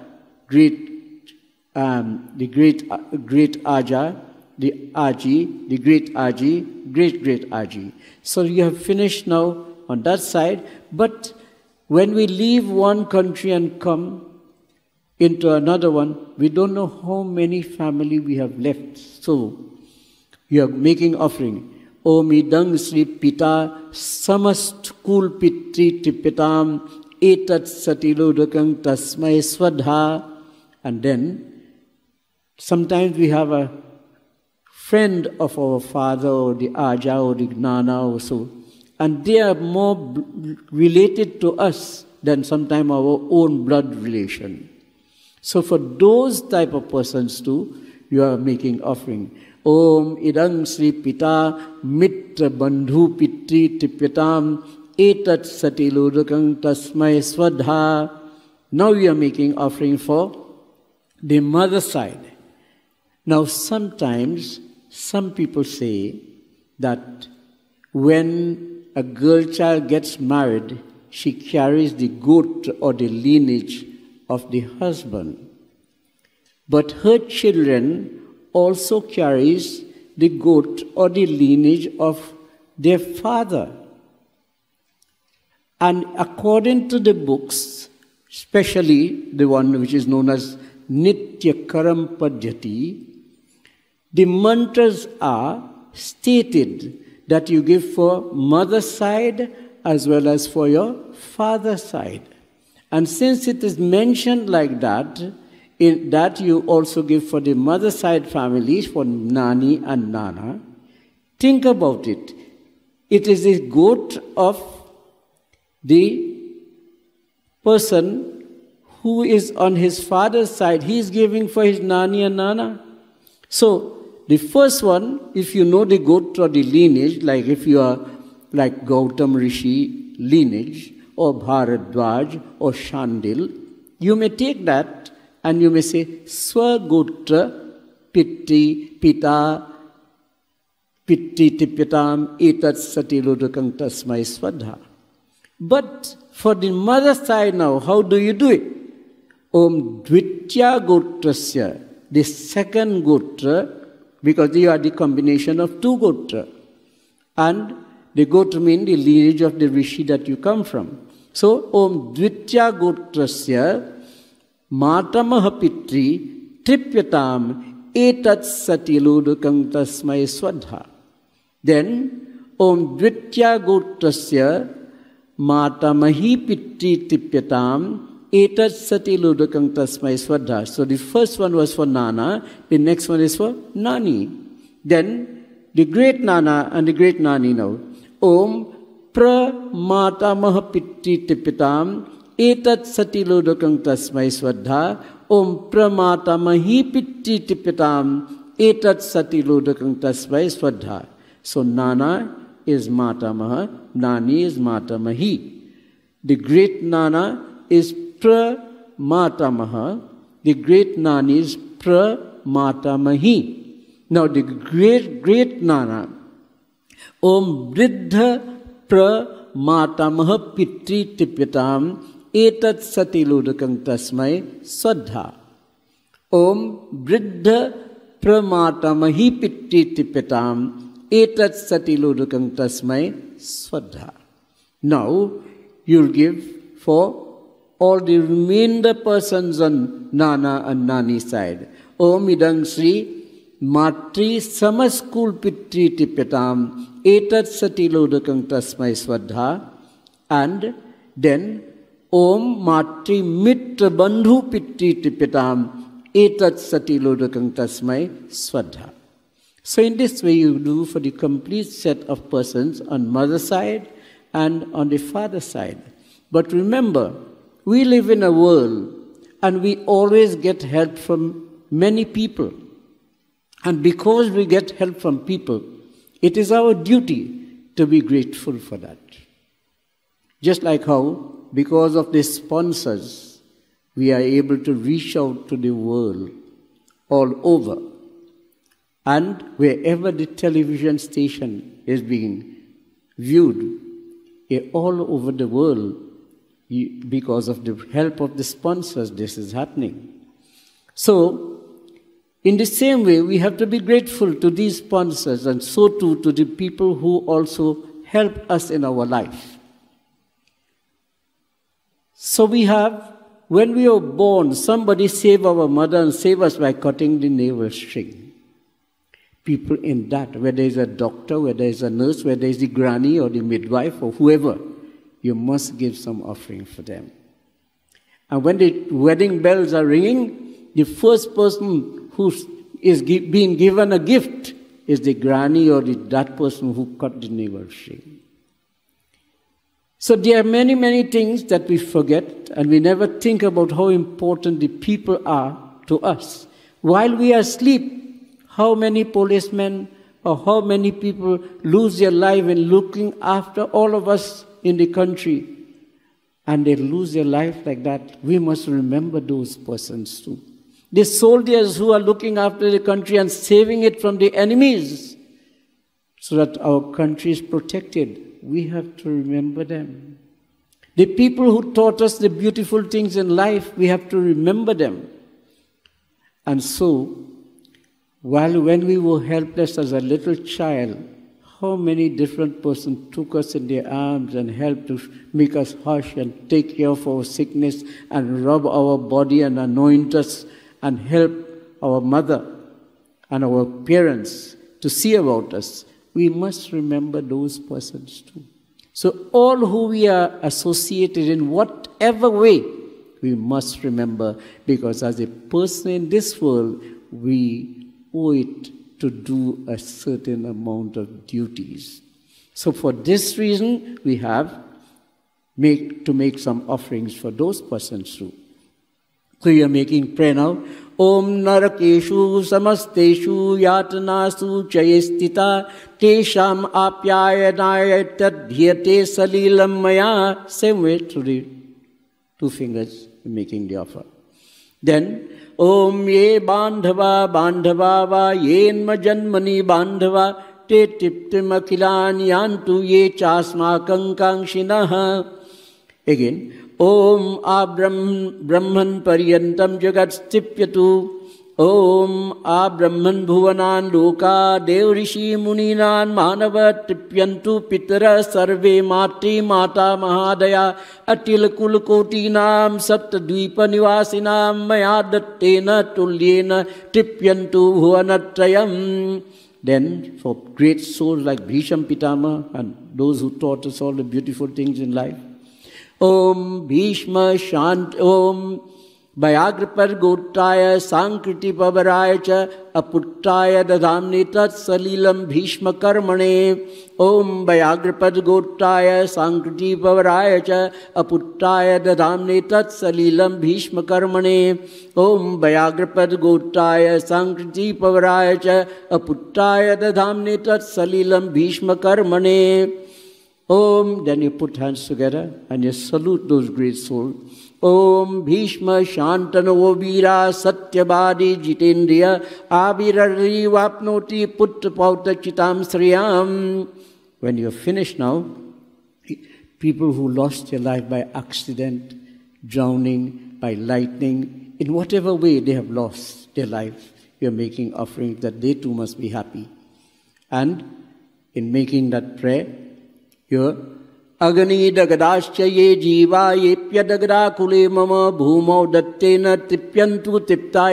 great, um, the great, uh, great Aja, the Aji, the great Aji, great great Aji. So you have finished now on that side, but when we leave one country and come into another one, we don't know how many family we have left. So, you are making offering. O midang sri pita samast kul pitri tipitam etat satilodakang tasmai swadha. And then, sometimes we have a friend of our father or the aja or the nana or so and they are more related to us than sometimes our own blood relation. So for those type of persons too, you are making offering. Om idang sri pita mitra bandhu pitri tipyatam etat satiludakang tasmai swadha. Now you are making offering for the mother side. Now sometimes some people say that when a girl child gets married, she carries the goat or the lineage of the husband. But her children also carries the goat or the lineage of their father. And according to the books, especially the one which is known as Nitya Karam Paddhati, the mantras are stated that you give for mother side as well as for your father side. And since it is mentioned like that, in that you also give for the mother side families, for Nani and Nana, think about it. It is the goat of the person who is on his father's side. He is giving for his Nani and Nana. So the first one, if you know the goat or the lineage, like if you are like Gautam Rishi lineage, or Bharadwaj or Shandil, you may take that and you may say Swagotra Pitti Pita Pitti Tipyatam Etat Satiludakam Tasmai Swadha. But for the mother side now, how do you do it? Om Dvitya Gotrasya, the second Gotra, because you are the combination of two Gotra. And the Gotra means the lineage of the Rishi that you come from. So, Om Dvitya Gotrasya मातम पित्री तृप्यताम एतत् सतिलोदकं तस्मै स्वधा। Then ओम द्वितीय गोत्रस्य मातमही पित्री तृप्यताम एतत् सतिलोदकं तस्मै स्वधा। So the first one was for nana the next one is for nani then the great nana and the great nani now ओम प्रमातमः पित्री तृप्यताम एतत् सति लोदकं तस्मै श्रद्धा। ॐ प्रमातामहि पिति तिप्यताम्। एतत् सति लोदकं तस्मै श्रद्धा। सो nana is matamaha nani is matamahi. The great nana is pramatamaha the great nani is pramatamahi now the great great nana. ओम वृद्ध प्र मातामह पितृ तिप्यताम। Etat Satiludakam Tasmai Swadha. Om Vriddha Pramatamahi Pitri Tipyatam Etat Satiludakam Tasmai Swadha. Now you'll give for all the remainder persons on Nana and Nani side. Om idang Sri Matri Samaskul Pitri Tipitam Etat Satilodakam Tasmai Swadha and then Om Matri Mitra Bandhu Pitri Tipitam Etat Satilodakam Tasmai Swadha. So in this way you do for the complete set of persons on mother side and on the father side. But remember, we live in a world and we always get help from many people. And because we get help from people, it is our duty to be grateful for that. Just like how, because of the sponsors, we are able to reach out to the world all over. And wherever the television station is being viewed, eh, all over the world, because of the help of the sponsors, this is happening. So, in the same way, we have to be grateful to these sponsors and so too to the people who also help us in our life. So we have, when we are born, somebody save our mother and save us by cutting the navel string. People in that, whether it's a doctor, whether it's a nurse, whether it's the granny or the midwife or whoever, you must give some offering for them. And when the wedding bells are ringing, the first person who is being given a gift is the granny or the, that person who cut the navel string. So there are many, many things that we forget, and we never think about how important the people are to us. While we are asleep, how many policemen or how many people lose their life in looking after all of us in the country and they lose their life like that, we must remember those persons too. The soldiers who are looking after the country and saving it from the enemies so that our country is protected, we have to remember them. The people who taught us the beautiful things in life, we have to remember them. And so, while when we were helpless as a little child, how many different persons took us in their arms and helped to make us hush and take care of our sickness and rub our body and anoint us and help our mother and our parents to see about us. We must remember those persons too. So, all who we are associated in whatever way, we must remember because as a person in this world, we owe it to do a certain amount of duties. So for this reason, we have make, to make some offerings for those persons too. So you are making prayer now. Om narakeshu samasteshu तेषाम आप्यायनाय तध्यते सलीलम मया same way to the two fingers making the offer then ओम ये बांधवा बांधवा वा येन्म जन्मनि बांधवा, ते तृप्तिमखिलान यान्तु ये चास्माकं काङ्क्षिणः एगेन ओम आ ब्रह्म, ब्रह्मन पर्यंतम जगत स्थिप्यतु ओम आ ब्रह्मन भुवनान लोका देव ऋषि मुनीनान मानव तृप्यंतु पितर सर्वे मातृ माता महादया अटिल कुल कोटिनाम सप्तद्वीप निवासिनाम मया दत्तेन तुल्येन तृप्यंतु भुवनत्रयम् Then, for great souls like Bhisham Pitama and those who taught us all the beautiful things in life, Om Bhishma Shant Om व्याघ्रपर गोट्टाय सांकृति पवराय च अपुट्टाय दधा तत्सलील भीष्मकर्मणे। ओं व्याघ्रपद गोट्टाय सांकृति पवराय च अपुट्टाय दधा तत्सलील भीष्मकर्मणे। ओं व्याघ्रपद गोट्टाय सांकृति पवराय च अपुट्टाय दधा तत्सलील भीष्मकर्मणे। ओम then you put hands together and you salute those great souls. Om Shantano Vira Satyabadi Jitendriya Avirari Vapnoti Putta Pauta Chitam Sriyam. When you're finished now, people who lost their life by accident, drowning, by lightning, in whatever way they have lost their life, you're making offerings that they too must be happy. And in making that prayer, you're अग्नि दग्दाश्च ये जीवा येप्य दग्रा कुले मम भूमौ दत्ते न तृप्यंतु तृप्ता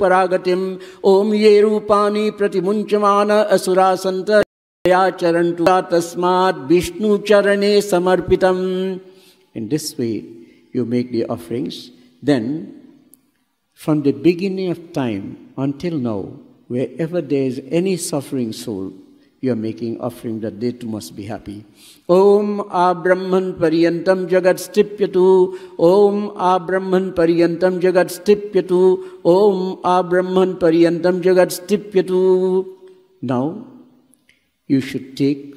परागतिम। ओम ये रूपाणि प्रतिमुंचमान असुरा संत चरण तस्मात विष्णु चरणे समर्पितम। In this way you make the offerings then from the beginning of time until now whoever there is any suffering soul you are making offering that they too must be happy. Om A Brahman Paryantam Jagat Stipyatu. Om A Brahman Paryantam Jagat Stipyatu. Om A Brahman Paryantam Jagat Stipyatu. Now, you should take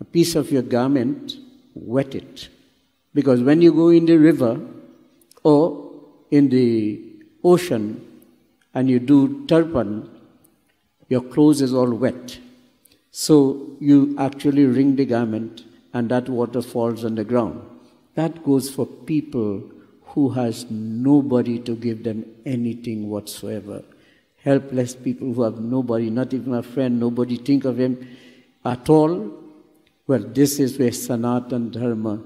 a piece of your garment, wet it. Because when you go in the river or in the ocean and you do tarpan, your clothes is all wet. So you actually wring the garment and that water falls on the ground. That goes for people who has nobody to give them anything whatsoever. Helpless people who have nobody, not even a friend, nobody think of him at all. Well, this is where Sanatan Dharma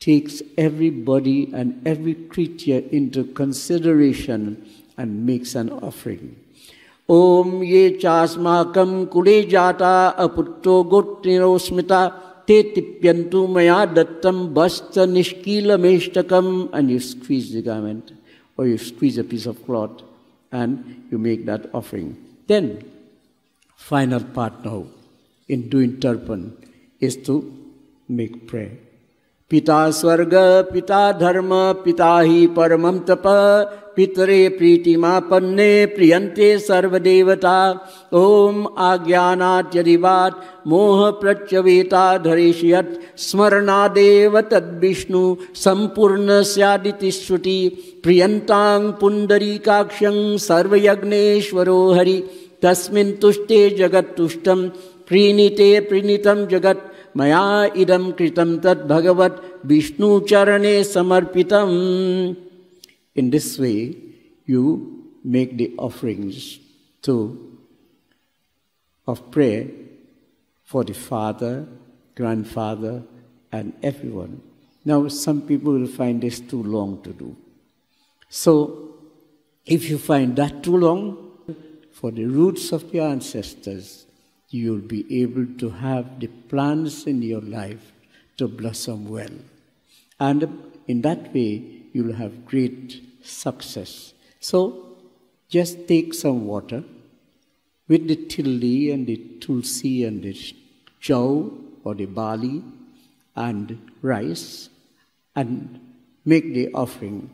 takes everybody and every creature into consideration and makes an offering. ओम ये चास्माकं कुले जाता अपुत्रो गोत्रिरोस्मिता ते तिप्यंतु मया दत्तम बस्त निष्कील मेष्टकम and you squeeze the garment or you squeeze a piece of cloth and you make that offering then final part now in to इंटरपन is to make prayer पिता स्वर्ग, पिता धर्म, पिता ही परमं तप। पितरे प्रीतिमापन्ने, प्रियन्ते सर्वदेवता। ॐ आज्ञानात्यदिवात् मोहप्रत्यवेता धरेष्यत्, स्मरणादेव तद्विष्णु, सम्पूर्ण स्यादिति श्रुति। प्रियन्तां पुण्डरीकाक्षं सर्वयज्ञेश्वरो हरि। तस्मिन् तुष्टे जगत्तुष्टं, प्रीणिते प्रीणितं जगत्। मया इदं कृतं तद् भगवत् विष्णुचरणे समर्पितम् In this way, you make the offerings to of prayer for the father, grandfather, and everyone. Now, some people will find this too long to do. So, if you find that too long, for the roots of your ancestors, you'll be able to have the plants in your life to blossom well. And in that way, you'll have great success. So, just take some water with the tilli and the tulsi and the jau or the barley and rice and make the offering.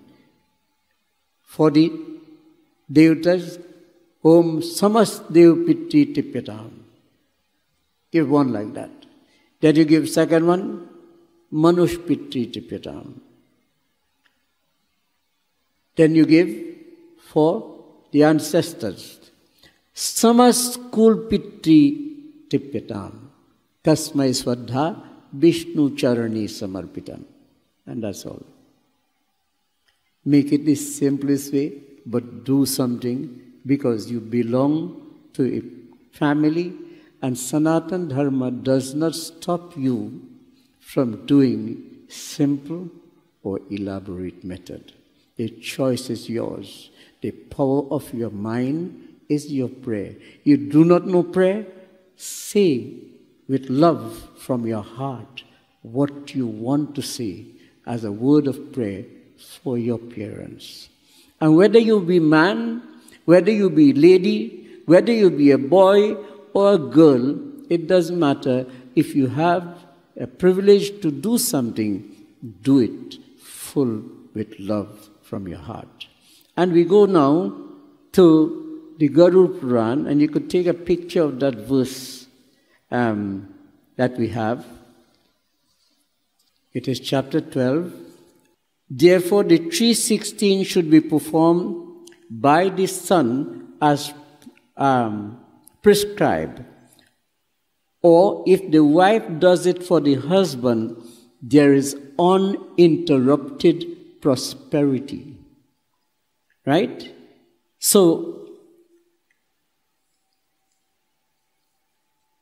For the devatas, Om Samas Dev Pitti Tipyatam. Give one like that. Then you give second one, Manush Pitri Tipitam. Then you give for the ancestors. Samas Pitri Tipitam. Tasmai Swadha Vishnu Charani Samarpitam. And that's all. Make it the simplest way, but do something because you belong to a family and Sanatan Dharma does not stop you from doing simple or elaborate method. The choice is yours. The power of your mind is your prayer. You do not know prayer? Say with love from your heart what you want to say as a word of prayer for your parents. And whether you be man, whether you be lady, whether you be a boy or a girl, it doesn't matter. If you have a privilege to do something, do it full with love from your heart. And we go now to the Garuda Puran, and you could take a picture of that verse um, that we have. It is chapter 12. Therefore, the 316 should be performed by the son as um, prescribed. Or if the wife does it for the husband, there is uninterrupted prosperity. Right? So,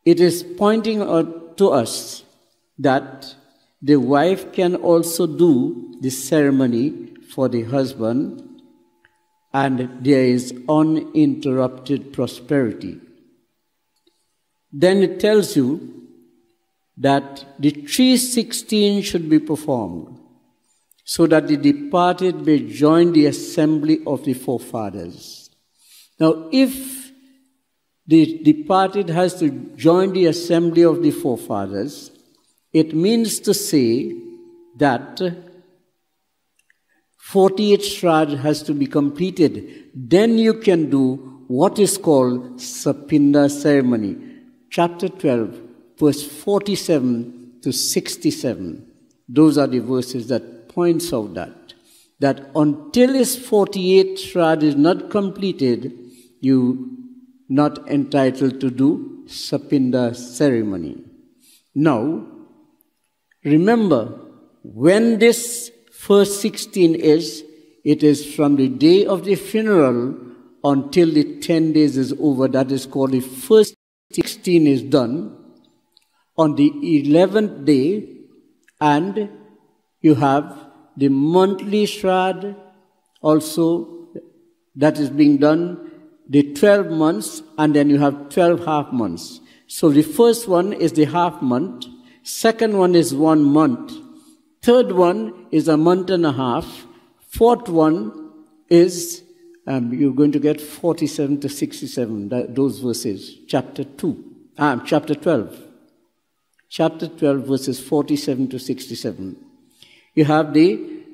it is pointing out to us that the wife can also do the ceremony for the husband, and there is uninterrupted prosperity. Then it tells you that the 316 should be performed so that the departed may join the assembly of the forefathers. Now, if the departed has to join the assembly of the forefathers, it means to say that 48 Shraddha has to be completed. Then you can do what is called Sapinda ceremony chapter 12, verse 47 to 67. Those are the verses that points out that. That until his 48th Shraddha is not completed, you not entitled to do Sapinda ceremony. Now, remember, when this first 16 is, it is from the day of the funeral until the 10 days is over. That is called the first 16 is done on the 11th day, and you have the monthly Shraddha also that is being done, the 12 months, and then you have 12 half months. So the first one is the half month, second one is one month, third one is a month and a half, fourth one is um, you're going to get 47 to 67, that, those verses, chapter 2, um, chapter 12. Chapter 12, verses 47 to 67. You have the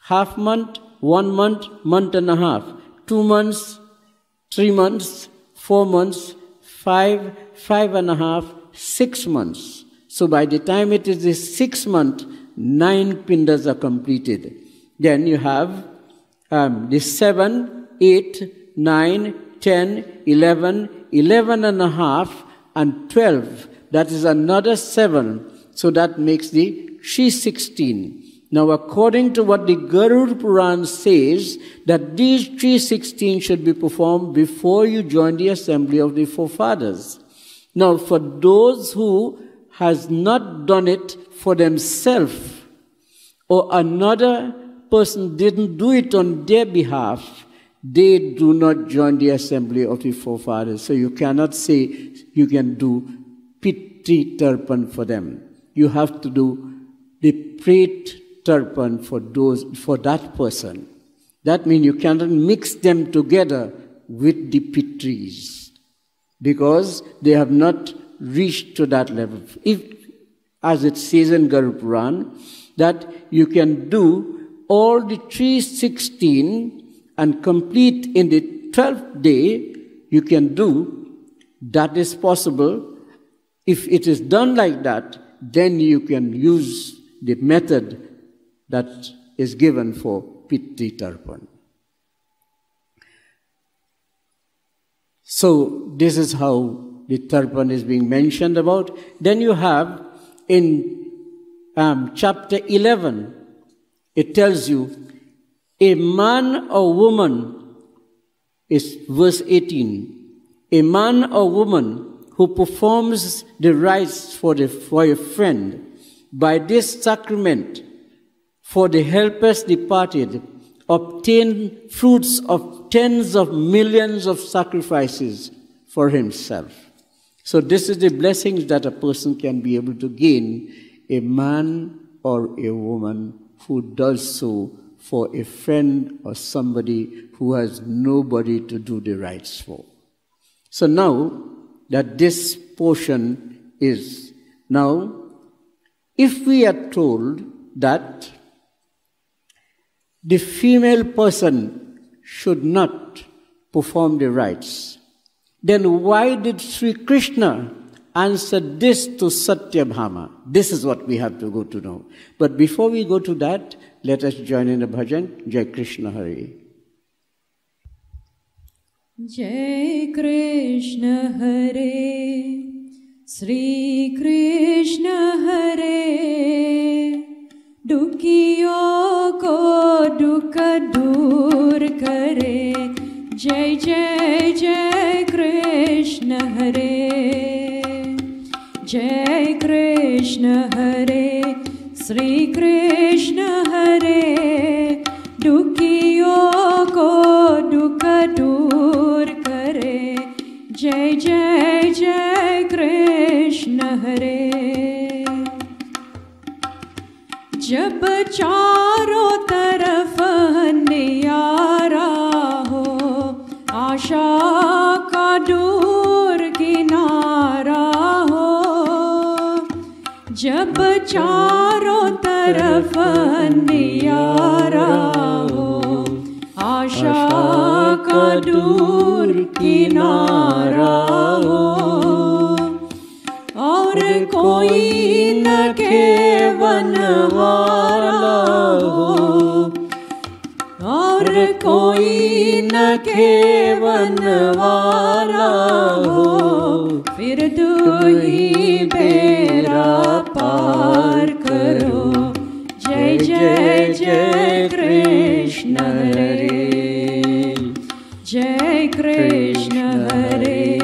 half month, one month, month and a half, two months, three months, four months, five, five and a half, six months. So by the time it is the sixth month, nine pindas are completed. Then you have um, the 7, 8, 9, 10, 11, 11 and a half, and 12. That is another 7. So that makes the 316. Now, according to what the Garuda Puran says, that these 316 should be performed before you join the assembly of the forefathers. Now, for those who has not done it for themselves, or another person didn't do it on their behalf, they do not join the assembly of the forefathers. So you cannot say you can do Pitri tarpan for them. You have to do the Pret Tarpan for those for that person. That means you cannot mix them together with the Pitris because they have not reached to that level. If, as it says in Garuda Puran, that you can do all the 316 and complete in the 12th day, you can do that is possible. If it is done like that, then you can use the method that is given for Pitri Tarpan. So, this is how the Tarpan is being mentioned about. Then you have in um, chapter 11, it tells you a man or woman is verse 18. A man or woman who performs the rites for, the, for a friend by this sacrament for the helpless departed obtain fruits of tens of millions of sacrifices for himself. So this is the blessings that a person can be able to gain, a man or a woman who does so for a friend or somebody who has nobody to do the rites for. So now that this portion is now, if we are told that the female person should not perform the rites, then why did Sri Krishna answer this to Satyabhama? This is what we have to go to know. But before we go to that, let us join in the bhajan. Jai Krishna Hari. जय कृष्ण हरे श्री कृष्ण हरे दुखियों को दुख दूर करे जय जय जय कृष्ण हरे जय कृष्ण हरे, श्री कृष्ण हरे। दुखियों को दुख दूर करे। जय जय जय कृष्ण हरे। जब चारों तरफ़ जब चारों तरफ़ नियारा हो। आशा का दूर किनारा हो। और कोई न केवन वाला हो। और कोई न केवन वाला हो। फिर तू ही बेरा पार करो जय जय जय कृष्ण हरे। जय कृष्ण हरे।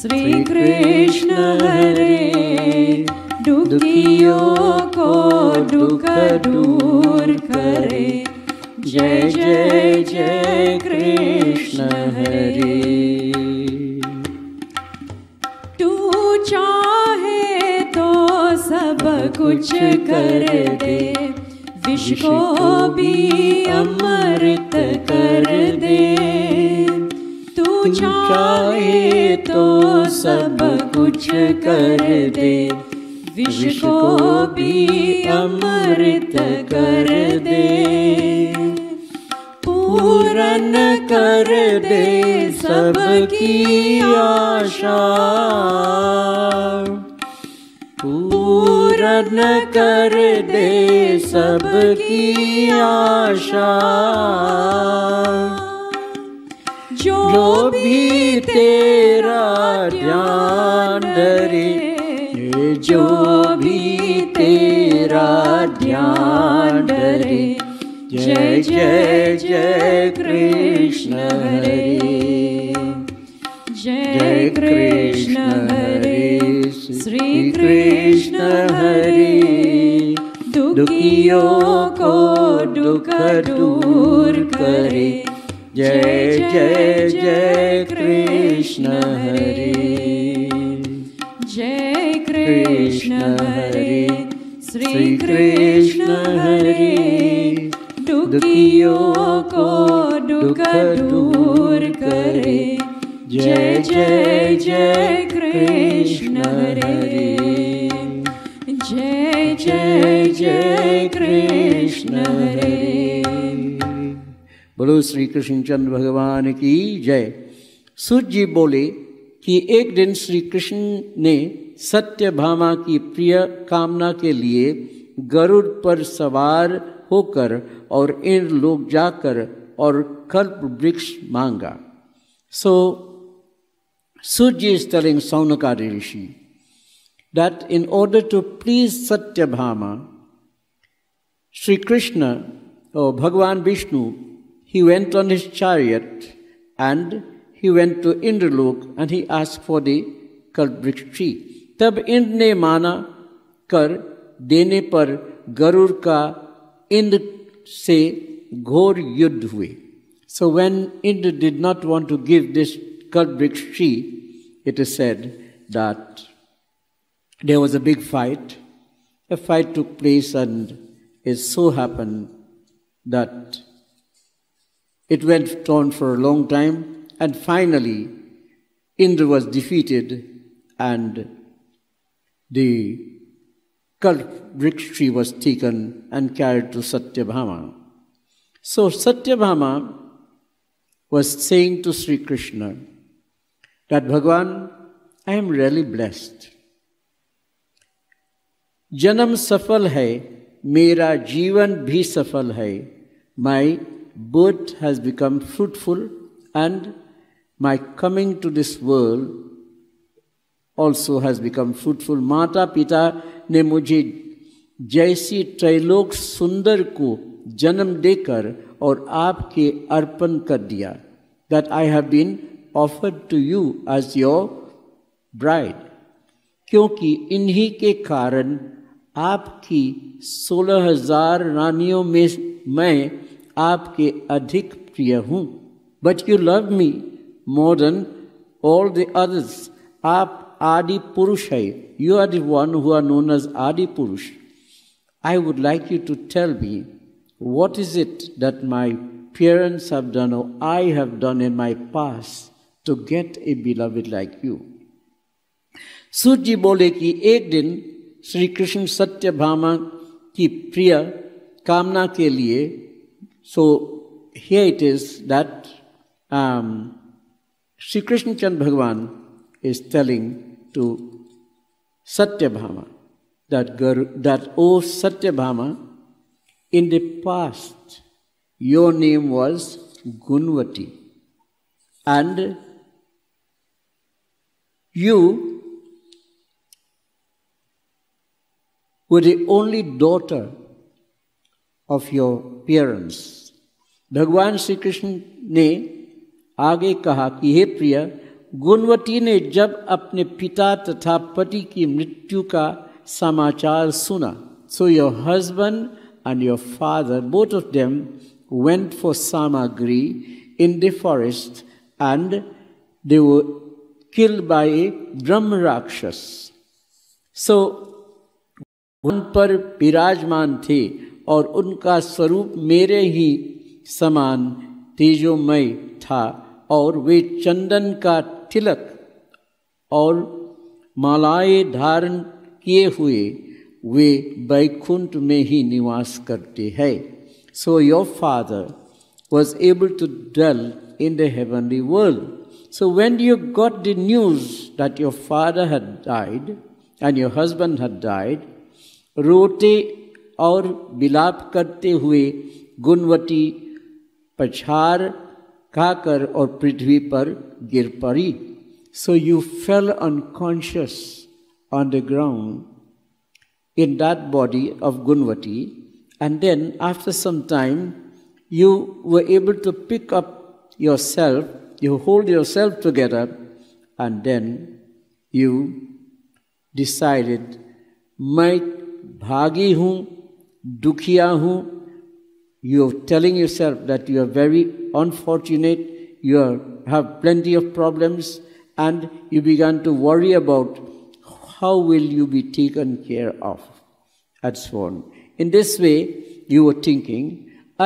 श्री कृष्ण हरे। दुखियों को दुख दूर करे। जय जय जय कृष्ण हरे कुछ कर दे। विष को भी अमृत कर दे। तू चाहे तो सब कुछ कर दे। विष को भी अमृत कर दे। पूरन कर दे सबकी आशा। पूरन कर दे सबकी आशा। जो भी तेरा ध्यान धरे जो भी तेरा ध्यान धरे जय जय जय कृष्ण हरे। जय कृष्ण हरे। श्री कृष्ण हरे दुखियों को दुख दूर करे। जय जय जय कृष्ण हरे। जय कृष्ण हरे श्री कृष्ण हरे। दुखियों को दुख दूर करे। जय जय जय कृष्ण हरे। बोलो, श्री कृष्ण चंद्र भगवान की जय। सूर्य जी बोले कि एक दिन श्री कृष्ण ने सत्य भामा की प्रिय कामना के लिए गरुड़ पर सवार होकर और इन लोग जाकर और कल्प वृक्ष मांगा। So Surya is telling Saunakari Rishi that in order to please Satyabhama, Sri Krishna oh, or Bhagavan Vishnu, he went on his chariot and he went to Indralok and he asked for the kalvृक्ष tree. तब इंद्र ने माना कर देने पर गरुड़ का इंद्र से घोर युद्ध हुए so when Indra did not want to give this kalpavriksha tree it there was a big fight. A fight took place, and it so happened that it went on for a long time, and finally, Indra was defeated, and the kalpavriksh tree was taken and carried to Satyabhama. So Satyabhama was saying to Sri Krishna that Bhagwan, I am really blessed. जन्म सफल है, मेरा जीवन भी सफल है। माई birth has become fruitful and my coming to this world also has become fruitful. माता पिता ने मुझे जैसी त्रैलोक सुंदर को जन्म देकर और आपके अर्पण कर दिया। That I have been offered to you as your bride क्योंकि इन्हीं के कारण आपकी सोलह हज़ार रानियों में मैं आपके अधिक प्रिय हूँ। But you love me more than all the others आप आदि पुरुष है। You are the one who are known as Adi Purush. I would like you to tell me what is it that my parents have done or I have done in my past to get a beloved like you? Suta ji बोले कि एक दिन श्री कृष्ण सत्य भामा की प्रिय कामना के लिए so he it is that um, Shri Krishnachand Bhagwan is telling to सत्य भामा दैट गर that O Satyabhama in the past your name was Gunavati and you were the only daughter of your parents. भगवान श्री कृष्ण ने आगे कहा कि हे प्रिय गुणवती ने जब अपने पिता तथा पति की मृत्यु का समाचार सुना so your husband and your father, both of them went for Samagri in the forest and they were killed by a Brahma Rakshas. So, उन पर विराजमान थे और उनका स्वरूप मेरे ही समान तेजोमय था और वे चंदन का तिलक और मालाएँ धारण किए हुए वे बैकुंठ में ही निवास करते हैं। So your father was able to dwell in the heavenly world so when you got the news that your father had died and your husband had died रोते और विलाप करते हुए गुणवती पछार खाकर और पृथ्वी पर गिर पड़ी। So you fell unconscious on the ground in that body of Gunavati and then after some time you were able to pick up yourself you hold yourself together and then you decided माई भागी हूँ, दुखिया हूँ। You are telling yourself that you are very unfortunate you are have plenty of problems and you began to worry about how will you be taken care of at soon in this way you are thinking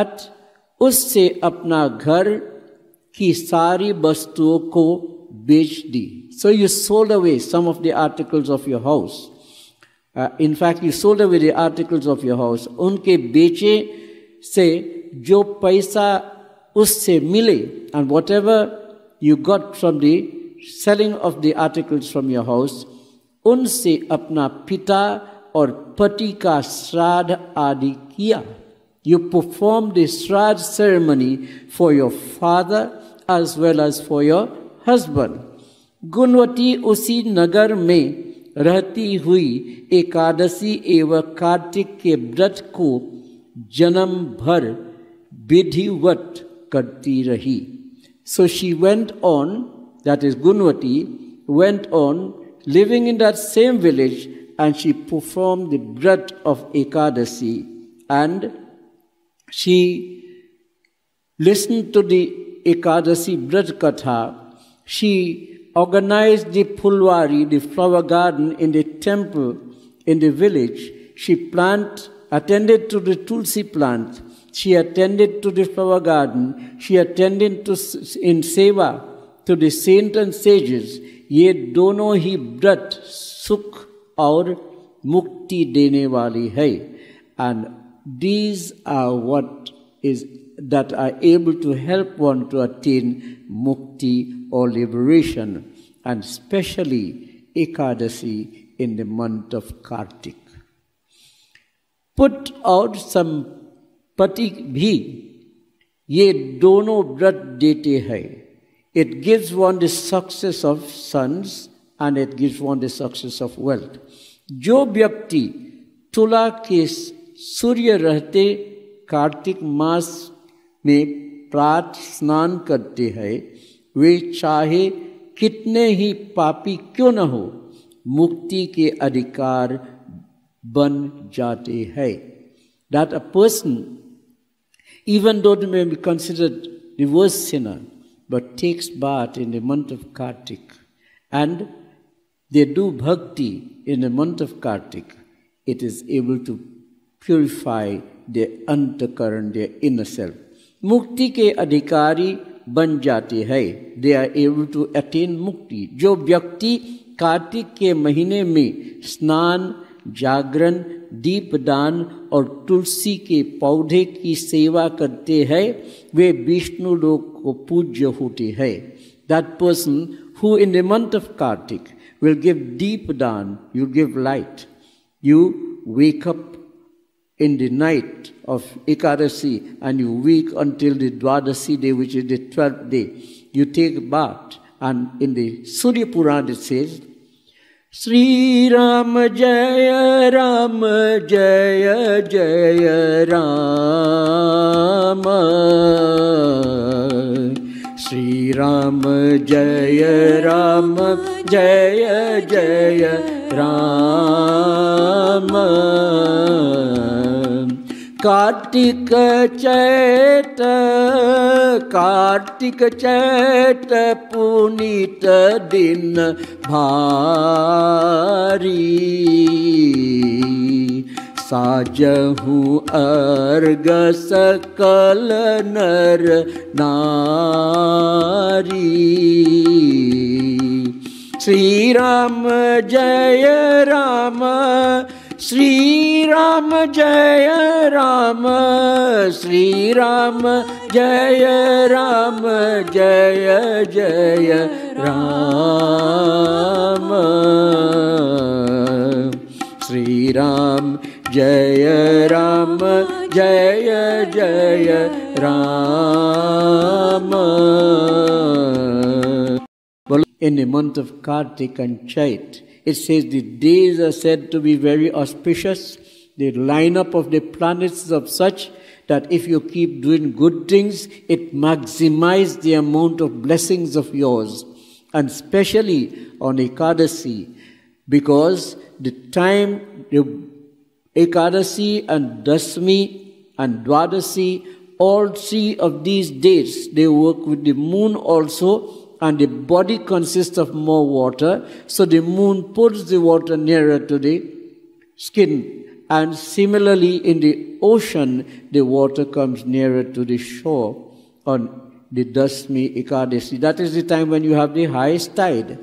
at उससे अपना घर की सारी वस्तुओं को बेच दी so you sold away some of the articles of your house in fact you sold away the articles of your house उनके बेचे से जो पैसा उससे मिले and whatever you got from the selling of the articles from your house उनसे अपना पिता और पति का श्राद्ध आदि किया। You perform the shraddha ceremony for your father as well as for your husband Gunavati उसी नगर में रहती हुई एकादशी एवं कार्तिक के व्रत को जन्म भर विधिवत करती रही। So she went on that is Gunavati went on living in that same village and she perform the vrat of Ekadashi and she listen to the Ekadashi vrat katha she organized the phulwari, the flower garden in the temple in the village. She planted, attended to the tulsi plant. She attended to the flower garden. She attended to in seva to the saint and sages. Ye dono hi brat suk aur mukti dene wali hai, and these are what is that are able to help one to attain mukti or liberation and especially ekadasi in the month of kartik put out some पति भी ये दोनों व्रत देते हैं it gives one the success of sons and it gives one the success of wealth. जो व्यक्ति तुला के सूर्य रहते कार्तिक मास में प्रात स्नान करते हैं वे चाहे कितने ही पापी क्यों न हो, मुक्ति के अधिकार बन जाते हैं। That a person even though may be considered rivers sinner but takes bath in the month of Kartik and they do bhakti in the month of Kartik it is able to purify the antahkaran the in self मुक्ति के अधिकारी बन जाते हैं। They are able to attain mukti. जो व्यक्ति कार्तिक के महीने में स्नान, जागरण, दीपदान और तुलसी के पौधे की सेवा करते हैं, वे विष्णु लोक को पूज्य होते हैं। That person who in the month of Kartik will give deep daan you give light you wake up in the night of Ekadasi and you wake until the Dwadasi day, which is the twelfth day, you take bath. And in the Surya Puran it says, Sri Ram Jaya Ram Jaya Jaya Ram, Sri Ram Jaya Ram Jaya Jaya Ram." Kartik Chait Kartik Chait Puneet दिन भारी। साजहू अर्ग सकल नर नारी। श्री राम जय राम श्री राम जय राम श्री राम जय राम जय जय राम श्री राम जय राम जय जय Ram In the month of Kartik and Chait, it says the days are said to be very auspicious. The lineup of the planets is of such that if you keep doing good things, it maximizes the amount of blessings of yours. And especially on Ekadasi, because the time the Ekadasi and Dasmi and Dwadasi, all three of these dates, they work with the moon also and the body consists of more water, so the moon puts the water nearer to the skin. And similarly, in the ocean, the water comes nearer to the shore on the Dasmi Ekadasi. That is the time when you have the highest tide.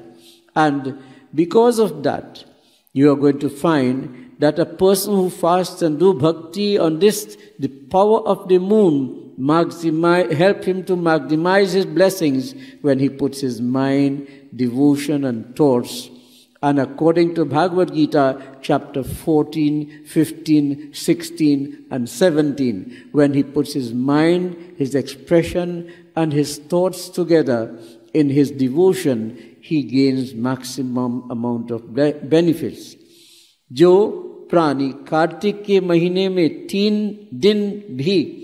And because of that, you are going to find that a person who fasts and do bhakti on this, the power of the moon maximize, help him to maximize his blessings when he puts his mind, devotion, and thoughts. And according to Bhagavad Gita, chapter 14, 15, 16, and 17, when he puts his mind, his expression, and his thoughts together in his devotion, he gains maximum amount of benefits. जो प्राणी कार्तिक के महीने में तीन दिन भी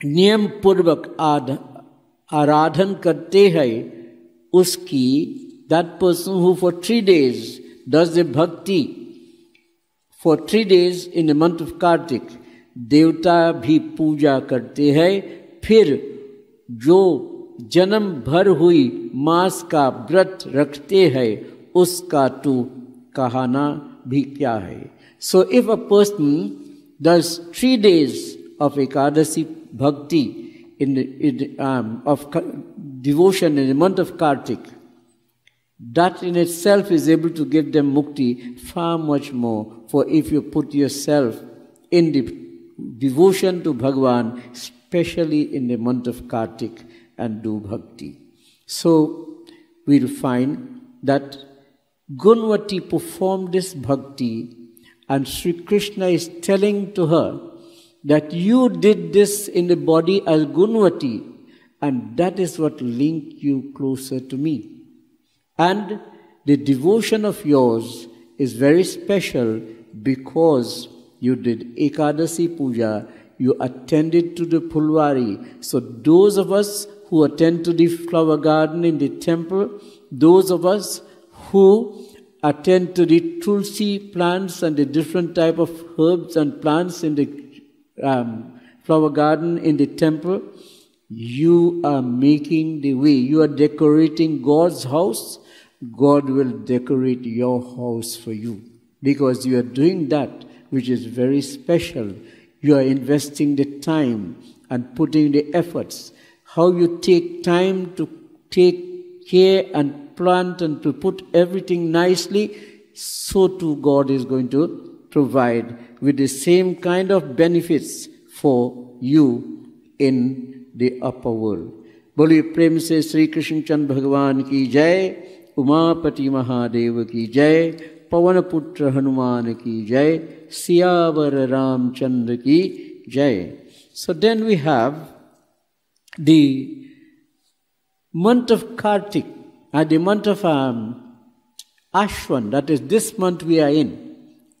नियम पूर्वक आध, आराधन करते हैं, उसकी that person who for three days does the bhakti for three days in the month of Kartik देवता भी पूजा करते हैं फिर जो जन्म भर हुई मास का व्रत रखते हैं उसका तो कहना भी क्या है so if a person does three days of Ekadashi bhakti in, the, in um, of devotion in the month of Kartik, that in itself is able to give them mukti far much more. For if you put yourself in the devotion to Bhagwan, especially in the month of Kartik, and do bhakti. So we'll find that Gunwati performed this bhakti, and Sri Krishna is telling to her that you did this in the body as Gunvati, and that is what linked you closer to me. And the devotion of yours is very special because you did Ekadasi Puja, you attended to the Phulwari. So, those of us who attend to the flower garden in the temple, those of us who attend to the tulsi plants and the different type of herbs and plants in the um, flower garden in the temple, you are making the way. You are decorating God's house. God will decorate your house for you because you are doing that which is very special. You are investing the time and putting the efforts. How you take time to take care and plant and to put everything nicely, so too God is going to provide with the same kind of benefits for you in the upper world. बोलिए प्रेम से श्री कृष्ण चंद्र भगवान की जय उमापति महादेव की जय पवन पुत्र हनुमान की जय सियावर रामचंद्र की जय so then we have the month of Kartik at the month of um, Ashwan, that is this month we are in,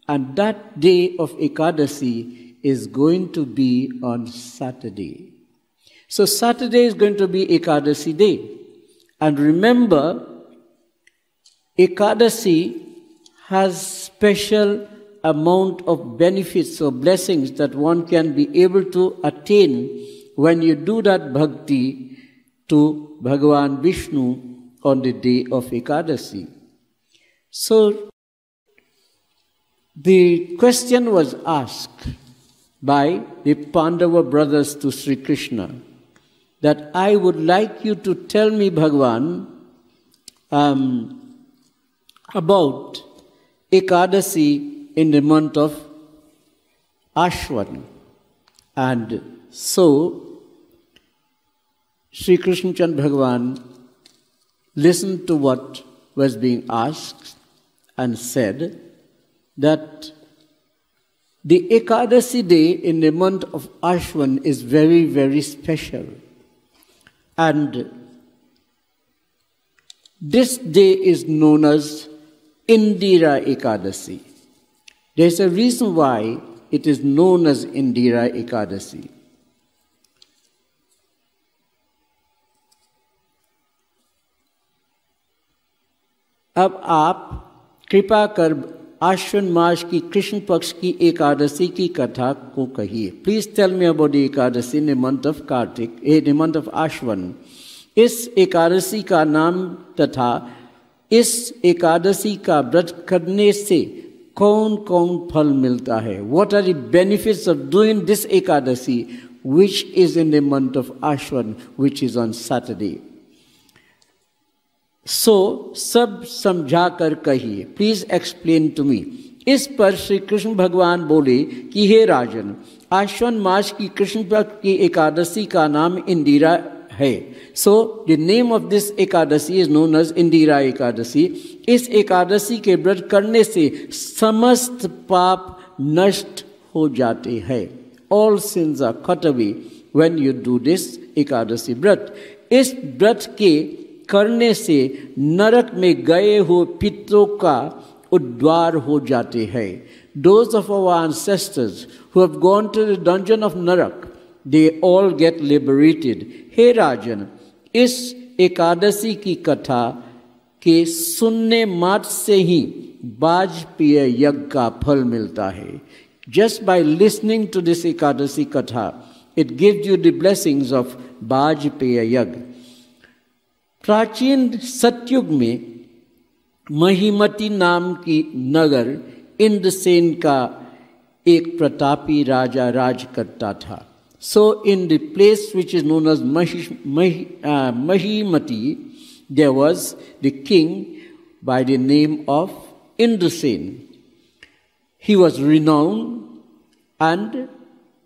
and that day of Ekadasi is going to be on Saturday. So Saturday is going to be Ekadasi day. And remember, Ekadasi has special amount of benefits or blessings that one can be able to attain when you do that bhakti to Bhagavan Vishnu on the day of Ekadasi. So, the question was asked by the Pandava brothers to Sri Krishna that I would like you to tell me, Bhagavan, um, about Ekadasi in the month of Ashwan. And so, Sri Krishna Chand Bhagavan listened to what was being asked and said that the Ekadasi day in the month of Ashwan is very, very special. And this day is known as Indira Ekadasi. There's a reason why it is known as Indira Ekadasi. अब आप कृपा कर आश्वन मास की कृष्ण पक्ष की एकादशी की कथा को कहिए। Please tell me about Ekadashi in month of Kartik in month of Ashwin इस एकादशी का नाम तथा इस एकादशी का व्रत करने से कौन कौन फल मिलता है? What are the benefits of doing this Ekadashi which is in the month of Ashwin which is on Saturday so सब समझा कर कहिए प्लीज़ एक्सप्लेन टू मी इस पर श्री कृष्ण भगवान बोले कि, हे राजन, आश्वन मास की कृष्ण पक्ष की एकादशी का नाम इंदिरा है। So the name of this Ekadashi is known as Indira Ekadashi. इस एकादशी के व्रत करने से समस्त पाप नष्ट हो जाते हैं। All sins are cut away when you do this Ekadashi vrat. इस व्रत के करने से नरक में गए हुए पितरों का उद्वार हो जाते हैं। Those of our ancestors who have gone to the dungeon of Narak, they all get liberated. Hey Rajan, इस एकादशी की कथा के सुनने मात्र से ही बाजपेय यज्ञ का फल मिलता है। Just by listening to this Ekadashi katha it gives you the blessings of Vajpeya yagya. प्राचीन सतयुग में महिमती नाम की नगर इंद्रसेन का एक प्रतापी राजा राज करता था। So in the place which is known as Mahishmati there was the king by the name of Indrasen he was renown and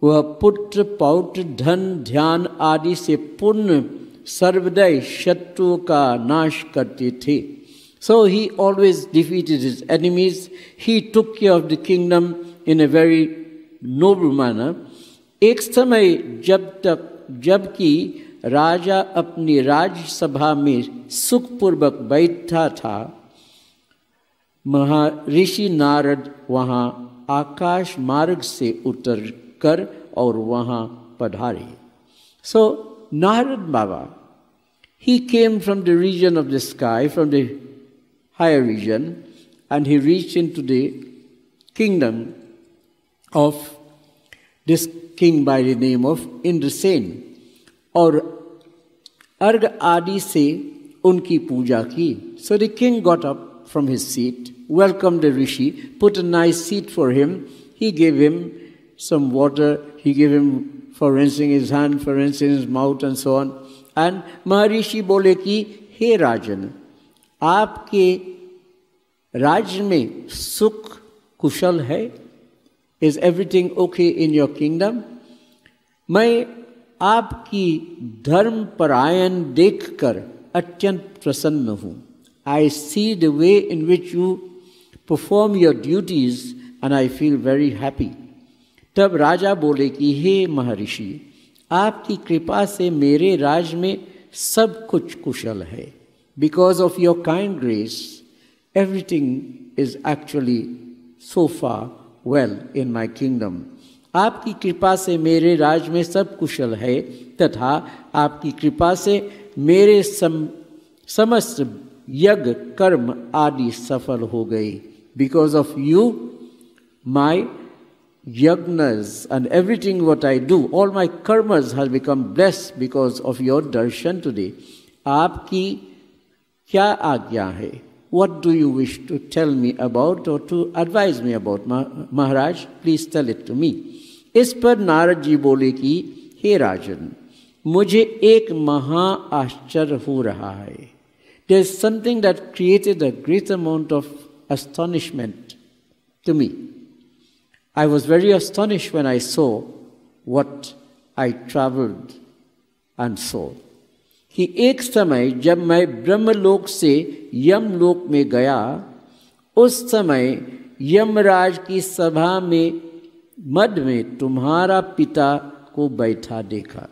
वह पुत्र, पौत्र, धन, ध्यान आदि से पूर्ण सर्वदय शत्रुओं का नाश करते थे So he always defeated his enemies. He took care of the kingdom in a very noble manner. एक समय जब तक जबकि राजा अपनी राज्यसभा में सुखपूर्वक बैठा था महर्षि नारद वहाँ आकाश मार्ग से उतर कर और वहाँ पधारे so so, Narad baba he came from the region of the sky, from the higher region, and he reached into the kingdom of this king by the name of Indrasen. और अर्घ आदि से उनकी पूजा की So the king got up from his seat, welcomed the rishi, put a nice seat for him. He gave him some water, he gave him for rinsing his hand, for rinsing his mouth, and so on. And महर्षि बोले कि, हे राजन, आपके राज्य में सुख कुशल है? Is everything okay in your kingdom मैं आपकी धर्म परायण देखकर अत्यंत प्रसन्न हूँ। I see the way in which you perform your duties and I feel very happy तब राजा बोले कि, हे महर्षि आपकी कृपा से मेरे राज में सब कुछ कुशल है because of your grace, everything is actually so far well in my kingdom. आपकी कृपा से मेरे राज में सब कुशल है तथा आपकी कृपा से मेरे सम, समस्त यज्ञ कर्म आदि सफल हो गए because of you my yagnas and everything what I do, all my karmas has become blessed because of your darshan today. आपकी क्या आज्ञा है what do you wish to tell me about और to advise me about Maharaj please tell it to me इस पर नारद जी बोले कि हे राजन मुझे एक महा आश्चर्य हो रहा है there is something that created a great amount of astonishment to me. I was very astonished when I saw what I traveled and saw. कि एक समय जब मैं ब्रह्मलोक से यमलोक में गया, उस समय यमराज की सभा में मध में तुम्हारा पिता को बैठा देखा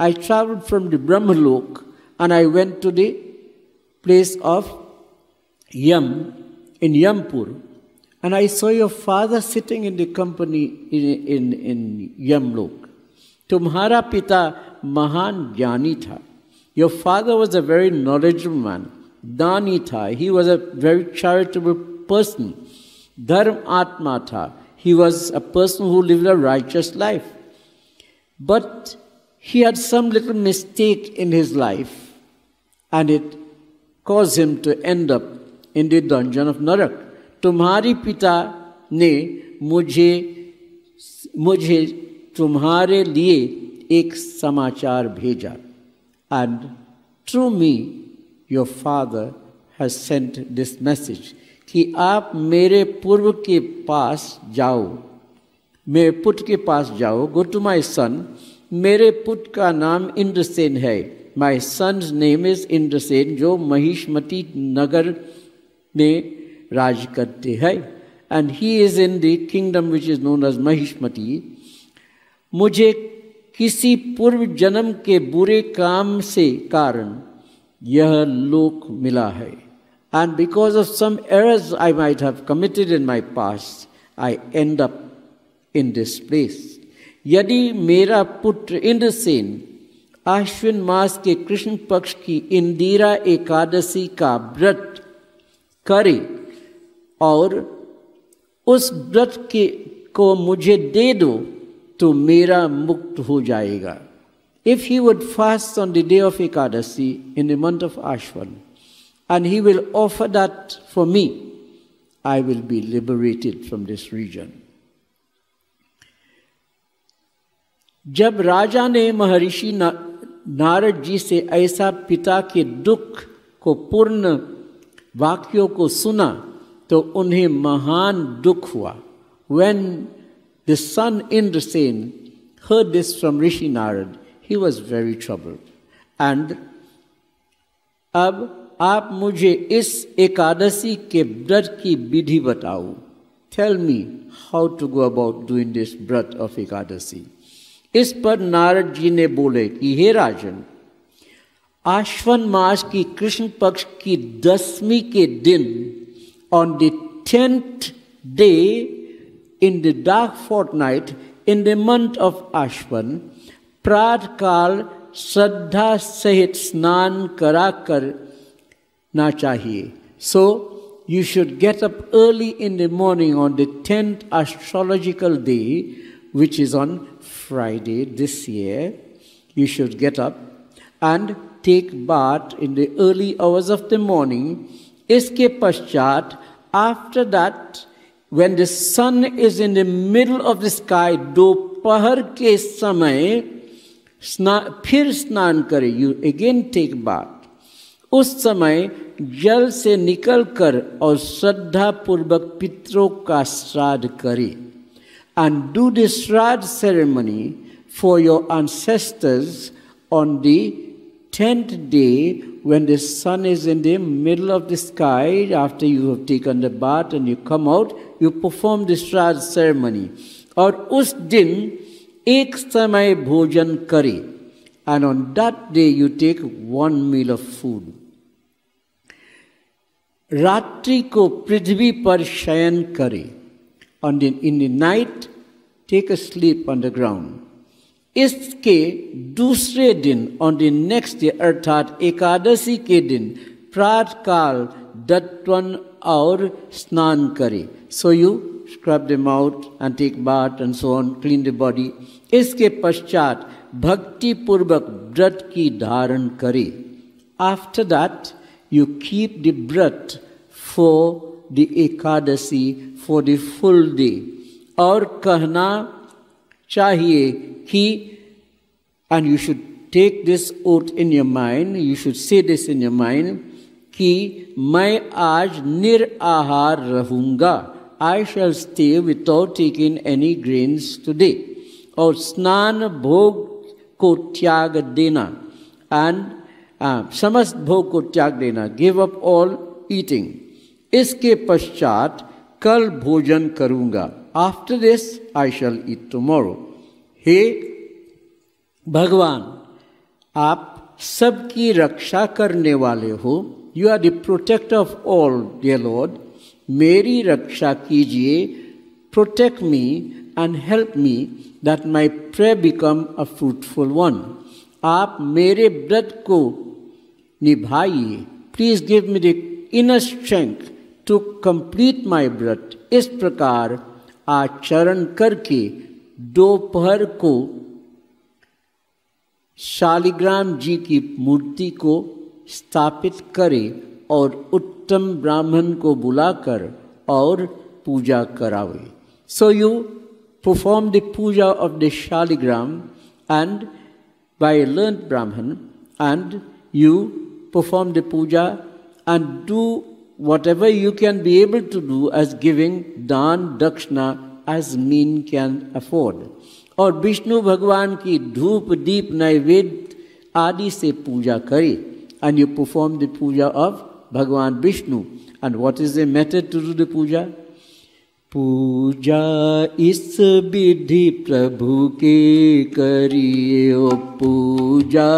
I travel from the Brahmalok and I went to the place of Yama in Yampur and I saw your father sitting in the company in, in, in Yamlok. तुम्हारा पिता महान ज्ञानी था your father was a very knowledgeable man. Dani tha. He was a very charitable person. Dharm Atma tha. He was a person who lived a righteous life. But he had some little mistake in his life, and it caused him to end up in the dungeon of Narak. तुम्हारी पिता ने मुझे मुझे तुम्हारे लिए एक समाचार भेजा। And through me your father has sent this message कि आप मेरे पूर्व के पास जाओ। मेरे पुत्र के पास जाओ। गो टू माई सन मेरे पुत्र का नाम इंद्रसेन है। My son's name is Indrasen, जो महिष्मती नगर में राज करते हैं and he is in the kingdom which is known as Mahishmati मुझे किसी पूर्व जन्म के बुरे काम से कारण यह लोक मिला है। And because of some errors I might have committed in my past I end up in this place यदि मेरा पुत्र इंद्रसेन आश्विन मास के कृष्ण पक्ष की इंदिरा एकादशी का व्रत करे और उस व्रत के, को मुझे दे दो तो मेरा मुक्त हो जाएगा। If he would fast on the day of Ekadashi in the month of Ashwin and he will offer that for me I will be liberated from this region जब राजा ने महर्षि नारद जी से ऐसा पिता के दुख को, पूर्ण वाक्यों को सुना तो उन्हें महान दुख हुआ। When the son Indrasen heard this from Rishi Narad, he was very troubled. And अब आप मुझे इस एकादशी के व्रत की विधि बताओ। Tell me how to go about doing this vrat of Ekadashi. इस पर नारद जी ने बोले कि हे राजन आश्वन मास की कृष्ण पक्ष की दसवीं के दिन on the tenth day in the dark fort night in the month of Ashwin प्रात काल श्रद्धा सहित स्नान करा कर ना चाहिए सो you should get up early in the morning on the 10th astrological day, which is on Friday this year. You should get up and take bath in the early hours of the morning. Iske पश्चात after that when the sun is in the middle of the sky दोपहर के समय स्ना फिर स्नान करे you again take bath उस समय जल से निकलकर और श्रद्धा पूर्वक पितरों का श्राद्ध करे। And do the shraddha ceremony for your ancestors on the tenth day when the sun is in the middle of the sky after you have taken the bath and you come out you perform the श्राद्ध ceremony और उस दिन एक समय भोजन करे and on that day you take one meal of food रात्रि को पृथ्वी पर शयन करे on the in the night take a slip on the ground इसके दूसरे दिन ऑन द नेक्स्ट डे अर्थात एकादशी के दिन प्रात काल दत्वन और स्नान करे। So you scrub the mouth and take bath and so on clean the body इसके पश्चात भक्ति पूर्वक व्रत की धारण करे। After that you keep the vrat for the Ekadasi, for the full day. और कहना चाहिए कि and you should take this oath in your mind you should say this in your mind कि मैं आज निर आहार रहूँगा। I shall stay without taking any grains today और स्नान भोग को त्याग देना। एंड uh, समस्त भोग को त्याग देना। गिव अप ऑल ईटिंग इसके पश्चात कल भोजन करूँगा। After this I shall eat tomorrow हे भगवान, आप सबकी रक्षा करने वाले हो। You are the protector of all dear lord मेरी रक्षा कीजिए protect me and help me that my pray become a fruitful one आप मेरे व्रत को निभाइए। Please give me the inner strength to complete my vrat. इस प्रकार आचरण करके दोपहर को शालिग्राम जी की मूर्ति को स्थापित करें और उत्तम ब्राह्मण को बुलाकर और पूजा करावे। So you perform the puja of the Shaligram and by learn Brahmin and you perform the puja and do whatever you can be able to do as giving dan dakshana as mean can afford. और विष्णु भगवान की धूप दीप नैवेद्य आदि से पूजा करे and you perform the puja of Bhagavan Vishnu. And what is the method to do the puja? पूजा इस विधि प्रभु के करिए पूजा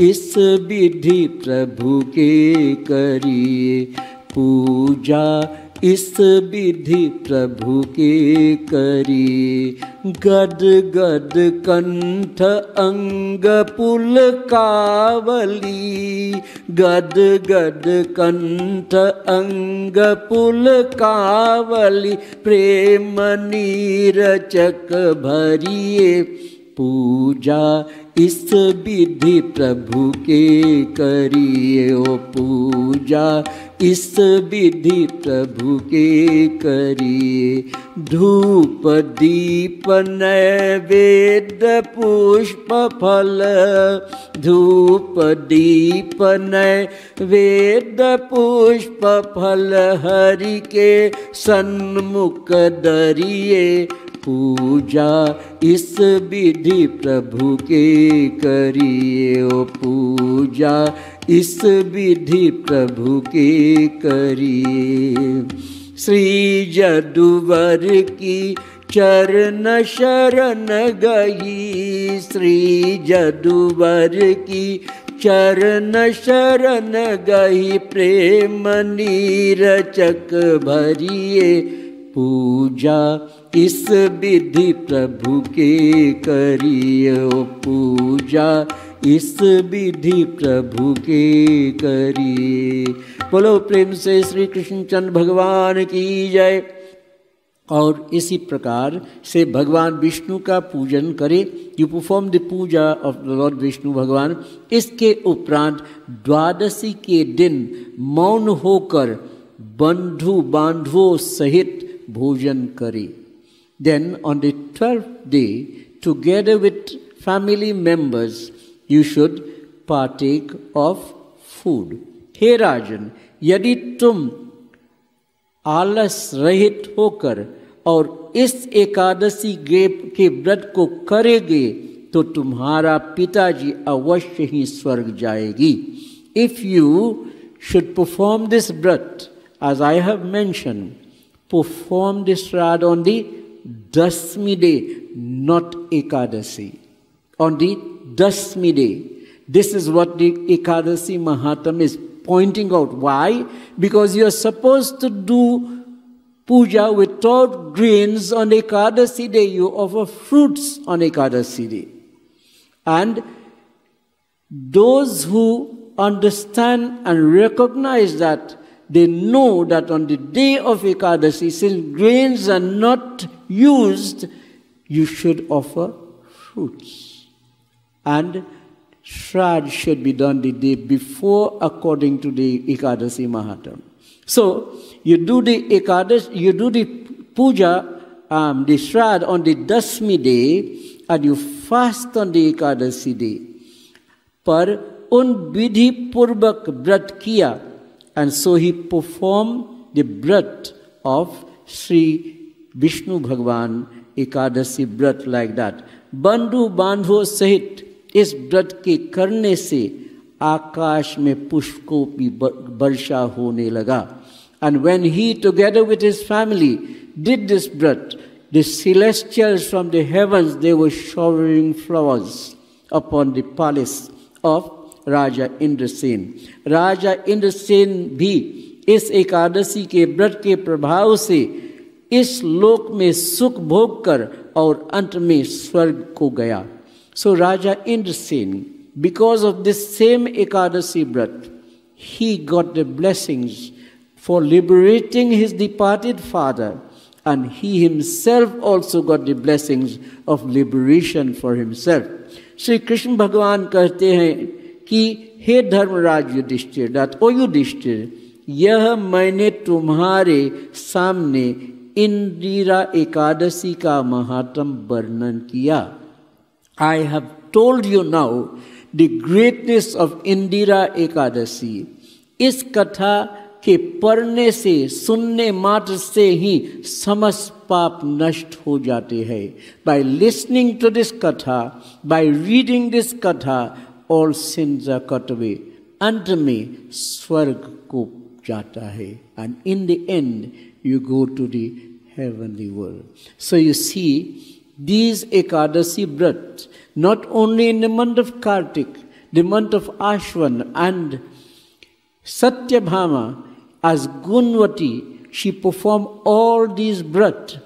इस विधि प्रभु के करिए पूजा इस विधि प्रभु के करिए गद गद कंठ अंग पुल कावली। गद गद कंठ अंग पुल कावली। प्रेम नीरचक भरिए। पूजा इस विधि प्रभु के करिए ओ पूजा इस विधि प्रभु के करिए धूप, दीप, नैवेद्य, पुष्प, फल। धूप, दीप, नैवेद्य, पुष्प, फल हरि के सन्मुख दरिए। पूजा इस विधि प्रभु के करिए। ओ पूजा इस विधि प्रभु के करिए श्री जदुवर की चरण शरण गई। श्री जदुवर की चरण शरण गई। प्रेम नीरचक भरिए पूजा। इस विधि प्रभु के करिए पूजा। इस विधि प्रभु के करिए। बोलो, प्रेम से श्री कृष्ण चंद्र भगवान की जय। और इसी प्रकार से भगवान विष्णु का पूजन करे। You perform the puja of the lord Vishnu Bhagwan इसके उपरांत द्वादशी के दिन मौन होकर बंधु बांधुओं सहित भोजन करे। Then on the twelfth day together with family members you should partake of food हे राजन यदि तुम आलस रहित होकर और इस एकादशी के व्रत को करेंगे तो तुम्हारा पिताजी अवश्य ही स्वर्ग जाएगी if you should perform this vrat as I have mentioned, perform this Shraddha on the Dasmi day, not Ekadasi. On the Dasmi day. This is what the Ekadasi Mahatam is pointing out. Why? Because you are supposed to do puja without grains on Ekadasi day. You offer fruits on Ekadasi day. And those who understand and recognize that they know that on the day of Ekadasi, since grains are not used, you should offer fruits. And shrad should be done the day before according to the Ekadasi Mahatam. So you do the Ekadasi, you do the puja, um, the shrad on the Dasmi day, and you fast on the Ekadasi day. Par unbidhi purbak brat kiya. And so he performed the brat of Sri Vishnu Bhagwan Ekadasi brat like that. Bandhu bandhu sahit इस व्रत के करने से आकाश में पुष्पों की वर्षा होने लगा। And when he together with his family did this vrat the celestial from the heaven they were showering flowers upon the palace of raja Indrasen राजा इंद्रसेन भी इस एकादशी के व्रत के प्रभाव से इस लोक में सुख भोग कर और अंत में स्वर्ग को गया। So raja Indrasen because of this same Ekadashi vrat he got the blessings for liberating his departed father, and he himself also got the blessings of liberation for himself. Shri Krishna भगवान कहते हैं कि हे धर्मराज युधिष्ठिर दैट ओ युधिष्ठिर यह मैंने तुम्हारे सामने इंदिरा एकादशी का महात्म वर्णन किया I have told you now the greatness of Indira Ekadashi इस कथा के पढ़ने से सुनने मात्र से ही समस्त पाप नष्ट हो जाते हैं। By listening to this katha by reading this katha all sins are cut away अंत में स्वर्ग को जाता है। And in the end you go to the heavenly world. So you see, these Ekadasi Brat, not only in the month of Kartik, the month of Ashwan and Satyabhama, as Gunvati, she performed all these Brat.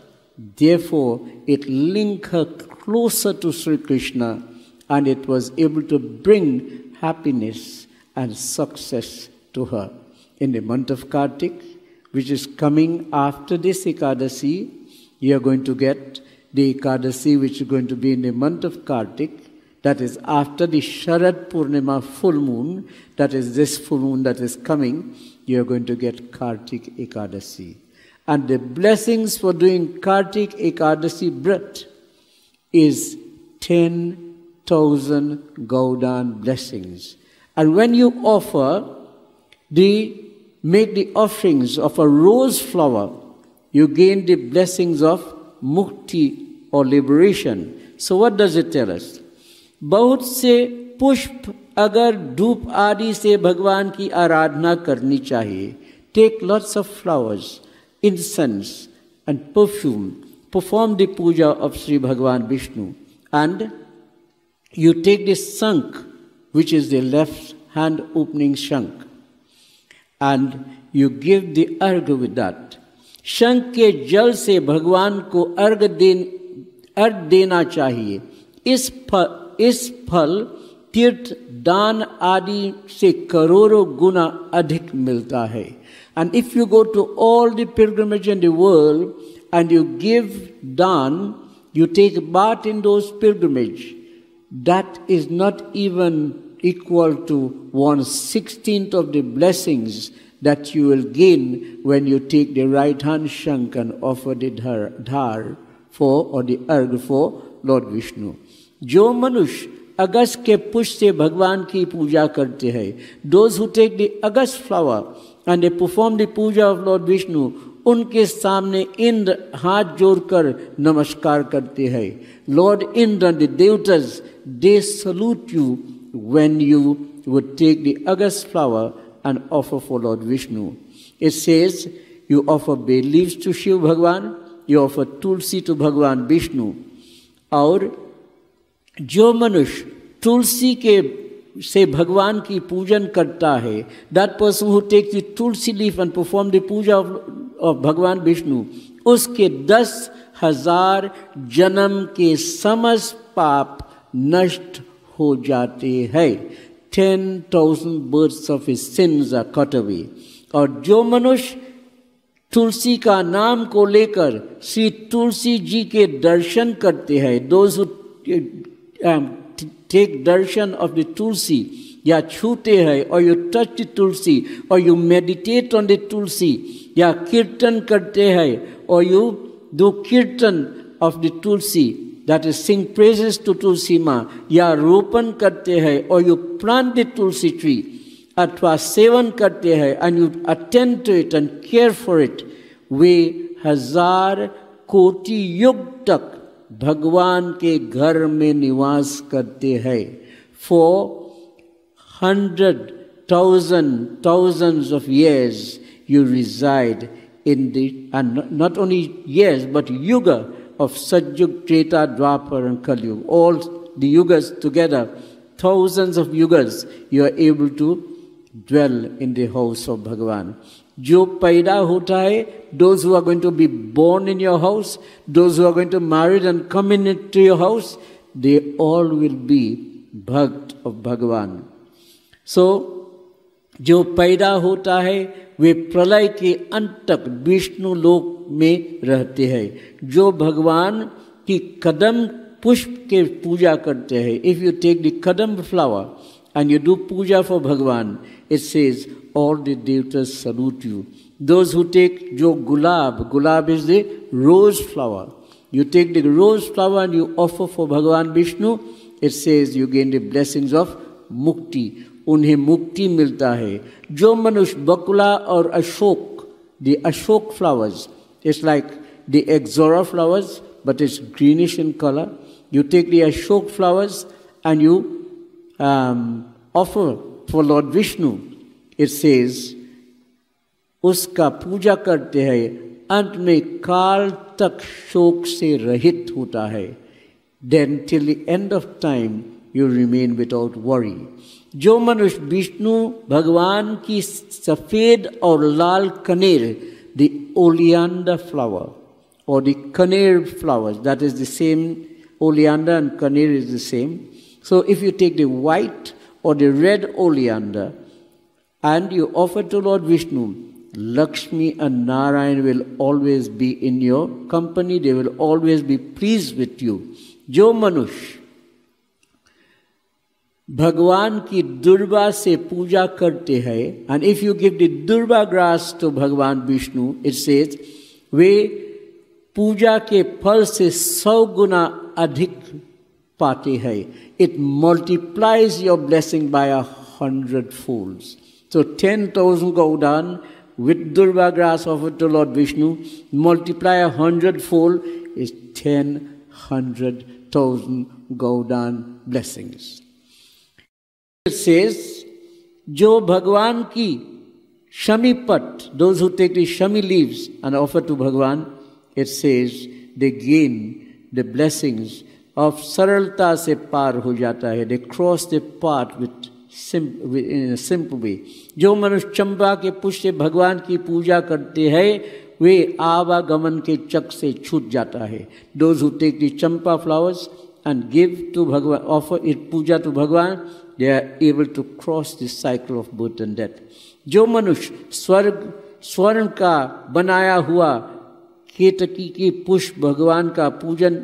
Therefore, it linked her closer to Sri Krishna and it was able to bring happiness and success to her. In the month of Kartik, which is coming after this Ekadasi. You are going to get the Ekadasi, which is going to be in the month of Kartik. That is after the Sharad Purnima full moon. That is this full moon that is coming. You are going to get Kartik Ekadasi. And the blessings for doing Kartik Ekadasi Brat is 10,000 Gaudan blessings. And when you offer the make the offerings of a rose flower, you gain the blessings of mukti or liberation. So, what does it tell? बहुत से पुष्प अगर धूप आदि से भगवान की आराधना करनी चाहिए take lots of flowers incense and perfume perform the puja of Sri Bhagavan Vishnu and you take this shank which is the left hand opening shank and you give the अर्घ with that. शंख के जल से भगवान को अर्घ then अर्थ देना चाहिए। इस फल इस फल, तीर्थ, दान आदि से करोड़ों गुना अधिक मिलता है। And if you go to all the pilgrimage in world and you give daan you take bath in those pilgrimage that is not even equal to one sixteen of the blessings that you will gain when you take the right hand शंकन of the Dhar for और the arghya for lord Vishnu जो मनुष्य अगस्त के पुष्ट से भगवान की पूजा करते हैं those who take the agast flower and a perform the puja of lord Vishnu उनके सामने इंद्र हाथ जोड़कर नमस्कार करते हैं। Lord Indra and the देवटर्स they salute you when you would take the agast flower and offer for lord Vishnu it says you offer bel leaves to Shiv Bhagwan you offer tulsi to Bhagwan Vishnu. और जो मनुष्य तुलसी के से भगवान की पूजन करता है that person who take the tulsi leaf and perform the puja of Bhagwan Vishnu उसके दस हज़ार जन्म के समस्त पाप नष्ट हो जाते हैं ten thousand births of sins are cut away और जो मनुष्य तुलसी का नाम को लेकर श्री तुलसी जी के दर्शन करते हैं। Those take darshan of the tulsi या छूते हैं और यू टच द तुलसी और you meditate on the tulsi या कीर्तन करते हैं और you do kirtan of the tulsi that is sing praises to Tulsi Maa या रोपण करते हैं और you plant the tulsi tree अथवा सेवन करते हैं and you attend to it and care for it वे हज़ार कोटि युग तक भगवान के घर में निवास करते हैं। For hundred thousand thousand of years you reside in the not only years but yug of Satyug Treta Dwapar and Kalyug all the yugas together thousands of yugas you are able to dwell in the house of Bhagavan. जो पैदा होता है those who are going to be born in your house those who are going to married and come in to your house they all will be bhakt of Bhagwan so जो पैदा होता है वे प्रलय के अंत तक विष्णु लोक में रहते हैं जो भगवान की कदम पुष्प के पूजा करते हैं if you take the kadam flower and you do puja for Bhagwan, it says all the devtas salute you. Those who take jo gulab, gulab is the rose flower. You take the rose flower and you offer for Bhagwan Vishnu, it says you gain the blessings of mukti. Unhein mukti milta hai. Jo manush bakula or ashok, the ashok flowers, it's like the ixora flowers, but it's greenish in color. You take the ashok flowers and you um, offer for Lord Vishnu. It says, उसका पूजा करते हैं अंत में काल तक शोक से रहित होता है then till the end of time you remain without worry जो मनुष्य विष्णु भगवान की सफ़ेद और लाल कनेर the oleander flower or the kaneer flowers, that is the same, oleander and kaneer is the same. So if you take the white or the red oleander and you offer to Lord Vishnu, Lakshmi and Narayan will always be in your company, they will always be pleased with you. जो मनुष्य भगवान की दुर्बा से पूजा करते हैं and if you give the Durba grass to भगवान Vishnu it says वे पूजा के फल से सौ गुना अधिक पाते हैं it multiplies your blessing bye a hundred fools So 10,000 Gaudan with Durga grass offered to Lord Vishnu, multiply a hundredfold is 10 hundred thousand Gaudan blessings. It says, जो भगवान की शमी पट, those who take the shami leaves and offer to Bhagwan, it says they gain the blessings of ho jata hai they cross the path with in a simple way जो मनुष्य चंपा के पुष्प से भगवान की पूजा करते हैं, वे आवागमन के चक से छूट जाता है। Those who take the champa flowers and give to Bhagwan offer it puja to Bhagwan they are able to cross this cycle of birth and death जो मनुष्य स्वर्ग, स्वर्ण का बनाया हुआ केतकी के पुष्प भगवान का पूजन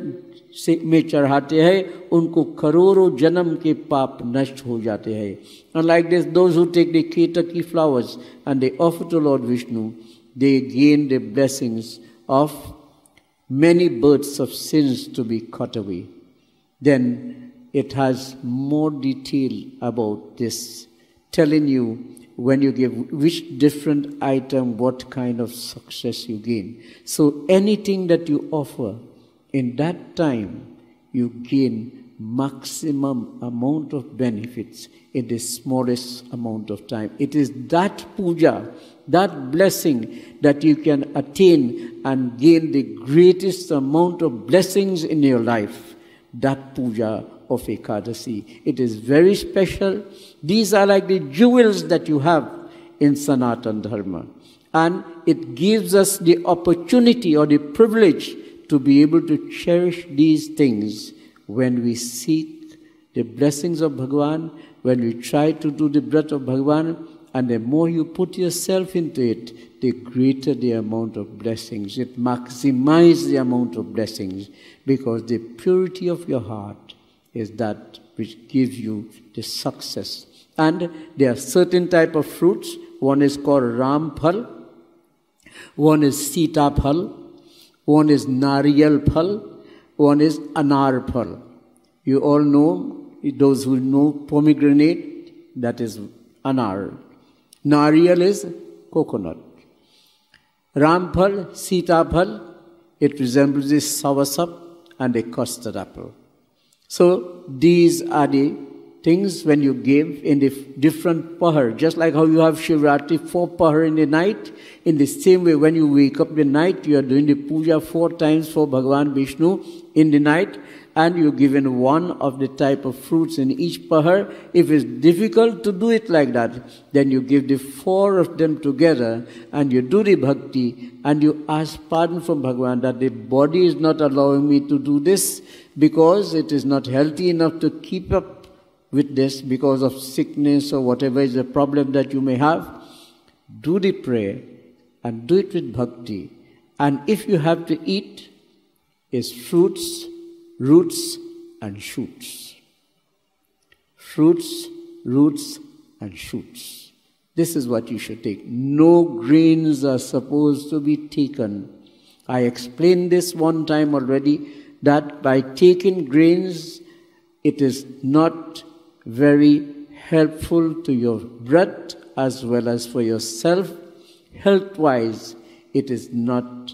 से में चढ़ाते हैं, उनको करोड़ों जन्म के पाप नष्ट हो जाते हैं। Like this those who take flowers and they offer to lord Vishnu they gain the blessings of many births of sins to be cut away then it has more detail about this telling you when you which different item what kind of success you gain so anything that you offer in that time, you gain maximum amount of benefits in the smallest amount of time. It is that puja, that blessing that you can attain and gain the greatest amount of blessings in your life. That puja of Ekadasi. It is very special. These are like the jewels that you have in Sanatan Dharma. And it gives us the opportunity or the privilege to be able to cherish these things when we seek the blessings of Bhagavan, when we try to do the breath of Bhagavan, and the more you put yourself into it, the greater the amount of blessings. It maximizes the amount of blessings because the purity of your heart is that which gives you the success. And there are certain type of fruits. One is called Ramphal, one is Sita Phal, one is Nariyal Phal, one is Anar Phal. You all know, those who know pomegranate, that is Anar. Nariyal is coconut. Ramphal, Sita Phal, it resembles a soursop and a custard apple. So these are the things when you give in the different pahar, just like how you have Shivratri four pahar in the night. In the same way, when you wake up in the night, you are doing the puja four times for Bhagavan Vishnu in the night, and you're given one of the type of fruits in each pahar. If it's difficult to do it like that, then you give the four of them together, and you do the bhakti, and you ask pardon from Bhagavan that the body is not allowing me to do this because it is not healthy enough to keep up with this because of sickness or whatever is the problem that you may have, do the prayer and do it with bhakti. And if you have to eat, is fruits, roots, and shoots. Fruits, roots, and shoots. This is what you should take. No grains are supposed to be taken. I explained this one time already that by taking grains, it is not very helpful to your breath as well as for yourself. Health wise, it is not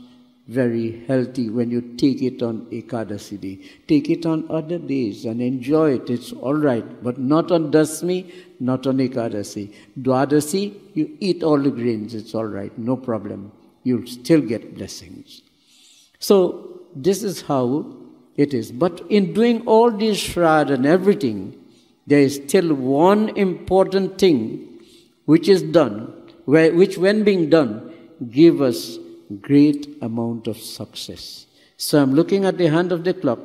very healthy when you take it on Ekadasi day. Take it on other days and enjoy it. It's all right, but not on Dasmi, not on Ekadasi. Dwadasi, you eat all the grains. It's all right, no problem. You'll still get blessings. So this is how it is. But in doing all this shroud and everything, there is still one important thing which is done, which when being done, give us great amount of success. So I'm looking at the hand of the clock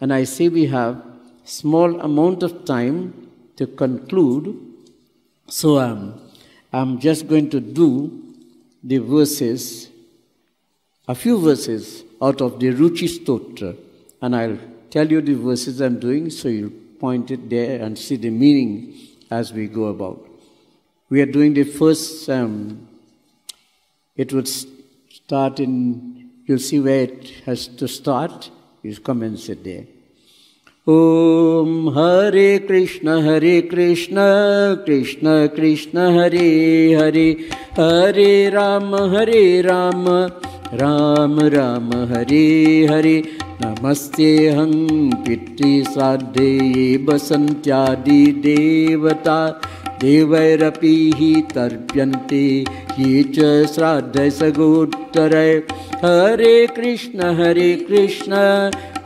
and I see we have small amount of time to conclude. So um, I'm just going to do the verses, a few verses out of the Ruchi Stotra, and I'll tell you the verses I'm doing so you'll point it there and see the meaning as we go about. We are doing the first, um, it would start in, you'll see where it has to start. You commence it there. Om Hare Krishna Hare Krishna Krishna Krishna Hare Hare Hare Rama Hare Rama Ram Ram Hare Hare Pitri Sadhe Basantyadi Devata देवैरपि हि तर्प्यन्ते, ये च श्राद्धसगोत्तरे हरे कृष्ण हरे कृष्ण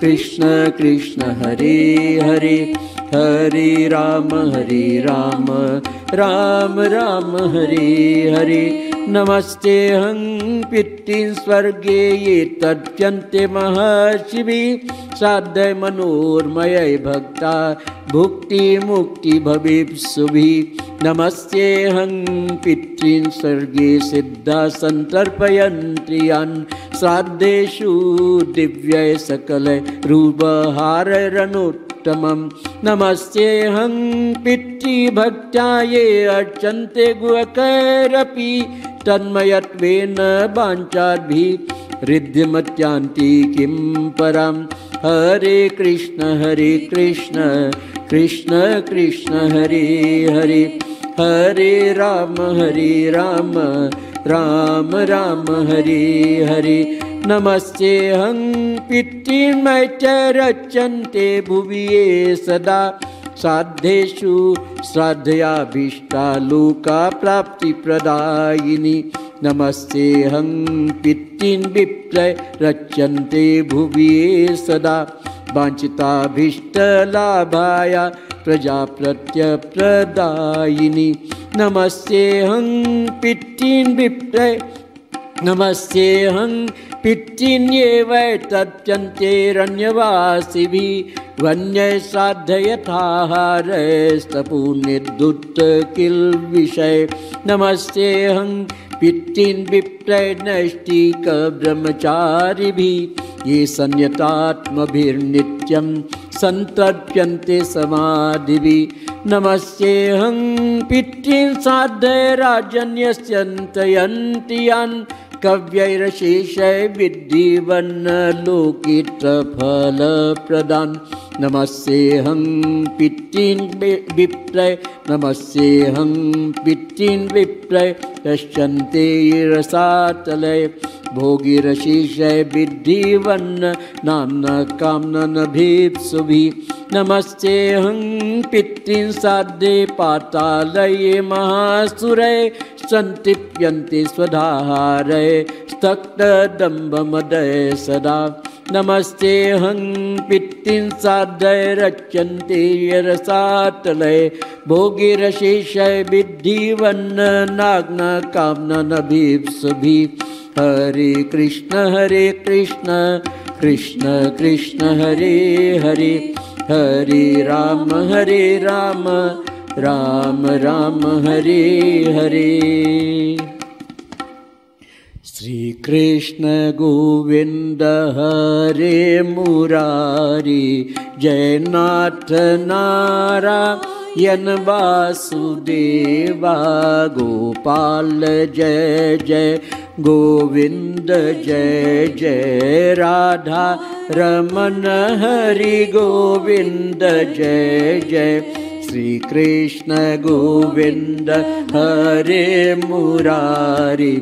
कृष्ण कृष्ण, हरे हरे। हरे राम हरे राम राम राम, हरे हरे। नमस्तेऽहं पितृं स्वर्गे ये तर्प्यन्ते महाशिवि श्राद्धय मनोरमय भक्ता भुक्तिमुक्तिभवेप्सुभिः नमस्तेऽहं पित्री स्वर्गे सिद्धा सन्तर्पयन्त्रियान् श्राद्धेषु दिव्यय सकलरूपहाररणोत्तमं नमस्तेऽहं पितृभक्त्या ये अर्चन्ते गुहकैरपि तन्मयत्वेन वाञ्चाद्भिः हृद्यमत्यान्ति किं परं। हरे कृष्ण हरे कृष्ण कृष्ण कृष्ण, हरे हरे। हरे राम हरे राम राम राम, हरे हरे। नमस्ते हं पितृमैत्यरचन्ते भुवि सदा। श्राद्धेशु श्राद्धयाभीष्टा लोका प्राप्ति प्रदायिनी। नमस्ते हं पित्तीन् विप्रय रचन्ते भुवि सदा। वाञ्छिताभीष्टलाभाया प्रजाप्रत्य प्रदायिनी नमस्ते हं पित्तीन् विप्रय नमस्ते हं पितॄन्येव तप्यन्तेरन्यवासिभिः वन्यै साधयथाहारस्तपूर्निर्दुत्त किल विषय नमस्ते हं पितॄन् विप्रय नैष्टिकब्रह्मचारिभिः ये संयतात्मभिर्नित्यं संतप्यंते सन्तप्यन्ते समाधिभि। नमस्येऽहं पितॄन् साधैराजन्यस्यन्तयन्ति यान् कव्यैरशेषै विद्धि वन्नलोकितफलप्रदान् नमस्येऽहं पितॄन् विप्रय नमस्येऽहं पितॄन् विप्रय पश्यन्ते रसातलय भोगिरशेषै विद्धिवन्न नाम्ना काम्ननभीप्सुभिः नमस्ते हं पितॄन् साध्ये पातालये महासुरै सन्तिप्यन्ते स्वधाहारय स्तक्तदम्बमदय सदा। नमस्ते हं पितॄन् साधय रच्यन्ते यरसातलय। भोगिरशेषय विद्धिवन्न नाग्न काम्ननभीप्सुभिः हरे कृष्ण हरे कृष्ण कृष्ण कृष्ण हरे हरे। हरे राम हरे राम राम राम हरे हरे। श्रीकृष्ण गोविन्द हरे मुरारी जयनाथ नारायण वासुदेवा गोपाल जय जय गोविन्द जय जय राधा रमण हरि गोविन्द जय जय श्री कृष्ण गोविंद हरे मुरारी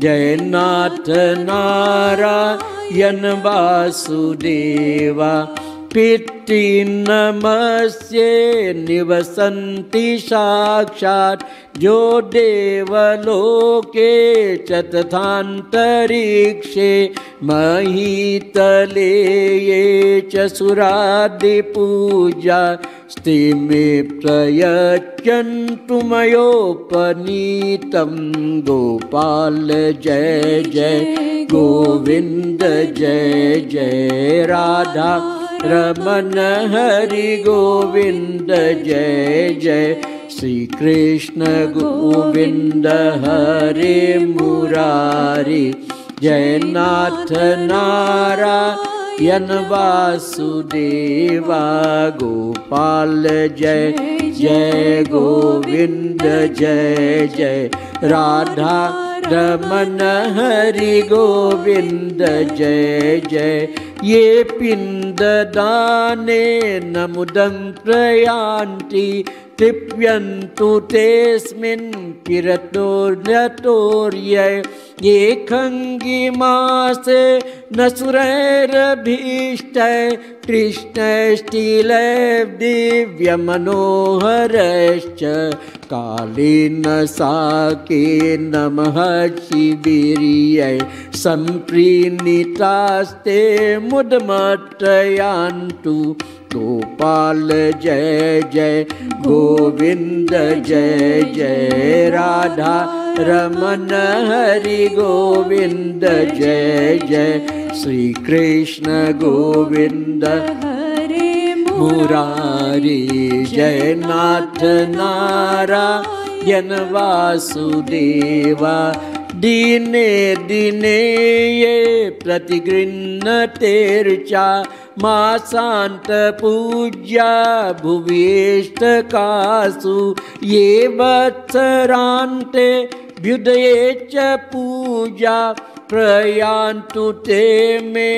जय नाथ नारायण वासुदेवा पितृ नमस्ये निवसन्ति साक्षात् जो देवलोके च तथान्तरिक्षे महीतले ये च सुरादिपूजा स्ते मे प्रयच्छन्तु मयोपनीतं गोपाल जय जय गोविन्द जय जय राधा रमन हरि गोविन्द जय जय। श्रीकृष्ण गोविन्द हरे मुरारी। जय नाथ नारायण वासुदेवा गोपाल जय जय गोविन्द जय जय। राधा रमन हरि गोविन्द जय जय ये पिन्ददानेन मुदं प्रयान्ति। तृप्यन्तु तेऽस्मिन् पिरतोर्यतोर्यै ये न सुरैरभीष्टै कृष्णश्चिलैर् दिव्यमनोहरैश्च कालीनसाके नमः शिबिर्यै सम्प्रीणितास्ते मुदमटयान्तु गोपाल जय जय। गोविन्द जय जय। राधा रमन हरि गोविन्द जय जय। श्रीकृष्ण गोविन्द। हरे मुरारी जय नाथ नारायण वासुदेवा दिने दिने ये प्रतिगृह्णतेर्चा मासान्त पूज्या भुविष्टकासु ये वत्सरान्ते भ्युदये च पूजा प्रयान्तु ते मे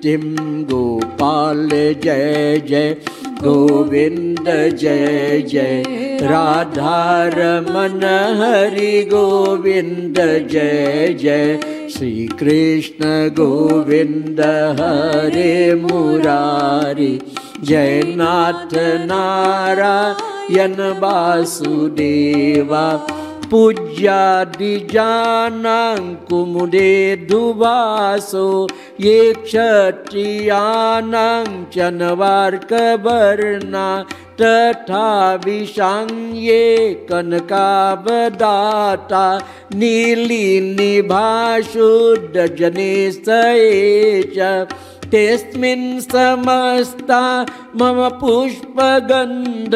पितरोट्टतिप्तिं गोपाल जय जय। गोविन्द जय जय। राधारमण हरि गोविन्द जय जय। श्रीकृष्ण गोविन्द हरे मुरारी। जय नाथ नारायण वासुदेवा पूज्यादिजानां कुमुदे दुवासो ये क्षत्रियाणां च नवार्कवर्णा तथा विषाङ्ये कनकावदाता नीलिनिभाशुद्धजने स च समस्ता मम पुष्पगन्ध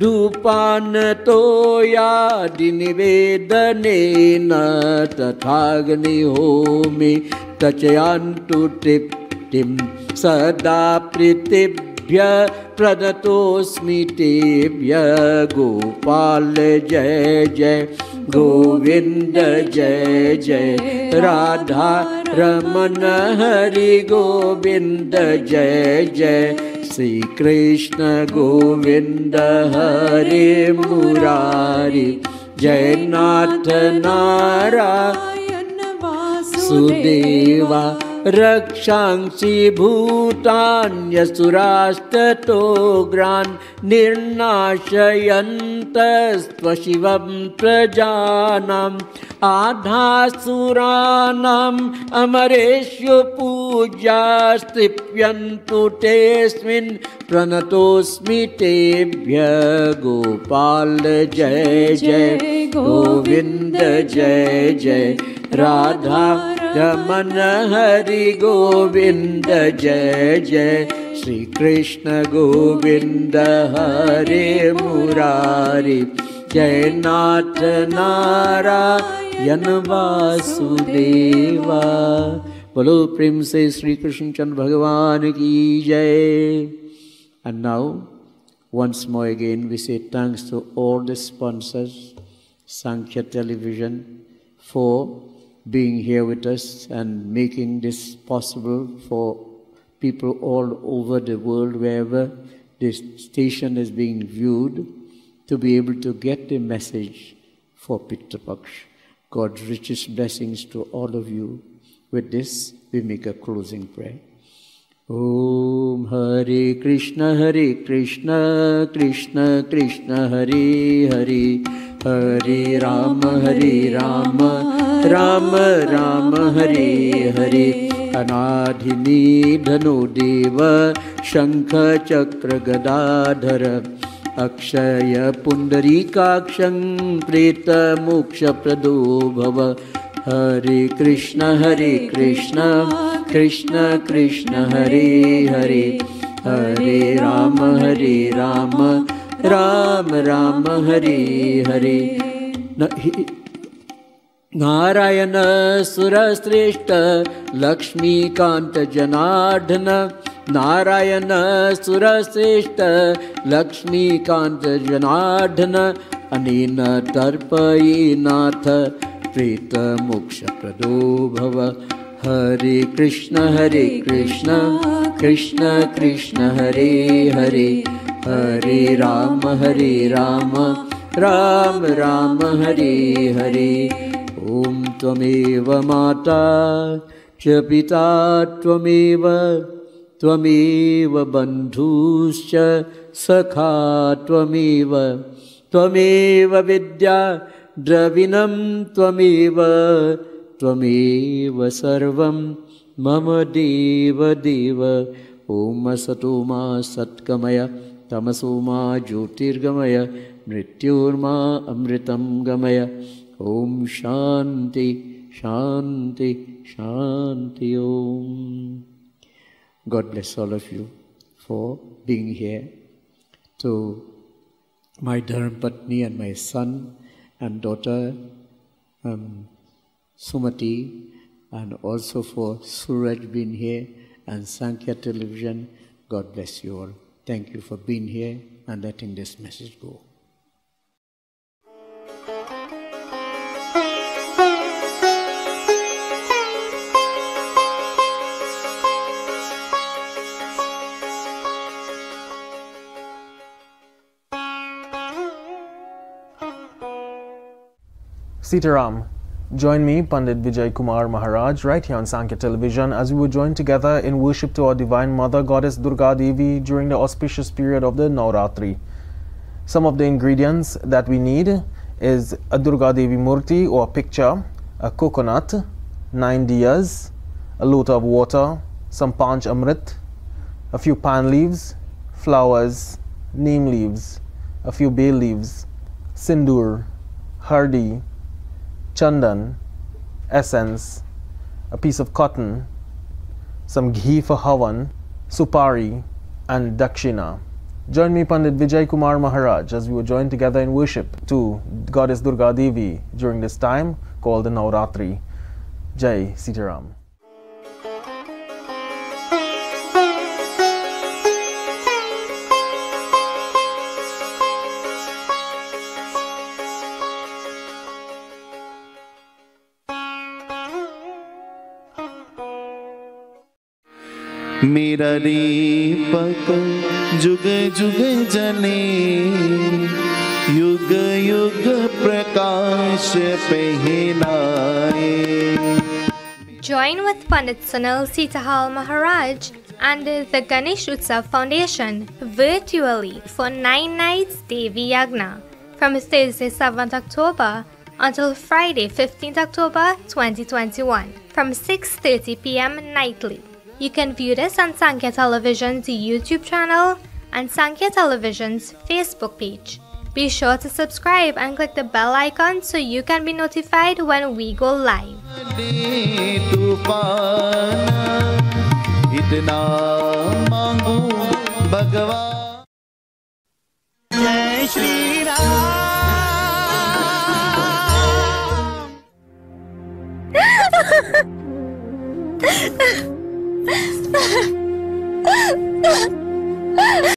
धूपान्नतोयादिनिवेदनेन तथाग्निहोमि तचयान्तु तृप्तिं सदा प्रीतिभ्य प्रदतोऽस्मि तेभ्य गोपाल जय जय। गोविन्द जय जय राधा रमन हरि गोविन्द जय जय श्रीकृष्ण गोविन्द हरे मुरारी जय नाथ नारायण सुदेवा रक्षांसि भूतान्यसुरास्ततोग्रान् निर्नाशयन्तस्त्वशिवं प्रजानाम् आधासुराणाम् अमरेषु पूजास्तिप्यन्तु तेऽस्मिन् प्रणतोऽस्मि तेभ्य गोपाल जय जय गोविन्द जय जय राधा रमन हरि गोविन्द जय जय श्रीकृष्ण गोविन्द हरे मुरारी जय नाथ नारायण वासुदेवा। कृष्ण चंद्र भगवान की जय And now, once more again, we say thanks to all the sponsors, Sankhya Television, for being here with us and making this possible for people all over the world, wherever this station is being viewed to be able to get the message for Pitrapaksh. God's richest blessings to all of you. With this, we make a closing prayer. ॐ हरे कृष्ण हरे कृष्ण कृष्ण कृष्ण हरे हरे। हरे राम हरे राम राम राम हरे हरे। अनाधिनी धनो देव शङ्ख चक्र गदाधर अक्षय पुण्डरीकाक्षं प्रेतमोक्षप्रदो भव हरे कृष्ण हरे कृष्ण कृष्ण कृष्ण हरे हरे। हरे राम हरे राम राम राम हरे हरे। नारायण सुरश्रेष्ठ लक्ष्मीकान्त जनार्दन। नारायण सुरश्रेष्ठ लक्ष्मीकान्त जनार्दन। अनेन तर्पयेनाथ प्रेतमोक्षप्रदो भव हरे कृष्ण हरे कृष्ण कृष्ण कृष्ण हरे हरे। हरे राम हरे राम राम राम हरे हरे। ॐ त्वमेव माता च पिता त्वमेव त्वमेव बन्धुश्च सखा त्वमेव। त्वमेव विद्या द्रविणं त्वमेव त्वमेव सर्वं मम देव देव। ॐ असतो मा सत्कमय तमसो मा ज्योतिर्गमय मृत्युर्मा अमृतं गमय। ॐ शान्ति शान्ति शान्ति ॐ God bless all of you for being here. To my Dharmapatni and my son and daughter, um, Sumati, and also for Suraj being here and Sankhya Television. God bless you all. Thank you for being here and letting this message go. Sitaram, join me, Pandit Vijay Kumar Maharaj, right here on Sankhya Television as we will join together in worship to our Divine Mother, Goddess Durga Devi, during the auspicious period of the Navratri. Some of the ingredients that we need is a Durga Devi Murti or picture, a coconut, nine diyas, a lot of water, some panch amrit, a few pan leaves, flowers, neem leaves, a few bay leaves, sindoor, hardi, chandan, essence, a piece of cotton, some ghee for havan, supari, and dakshina. Join me, Pandit Vijay Kumar Maharaj, as we will join together in worship to Goddess Durga Devi during this time called the Navratri. Jai Sitaram. मेरा दीपक जुग जुग जने युग युग प्रकाश पहनाए Join with Pandit Sunil Sitahal Maharaj and the Ganesh Utsav Foundation virtually for 9 nights Devi Yagna from Thursday 7th October until Friday 15th October 2021 from 6:30 p.m. nightly. You can view this on Sankhya Television's YouTube channel and Sankhya Television's Facebook page. Be sure to subscribe and click the bell icon so you can be notified when we go live. <laughs> 啊啊啊！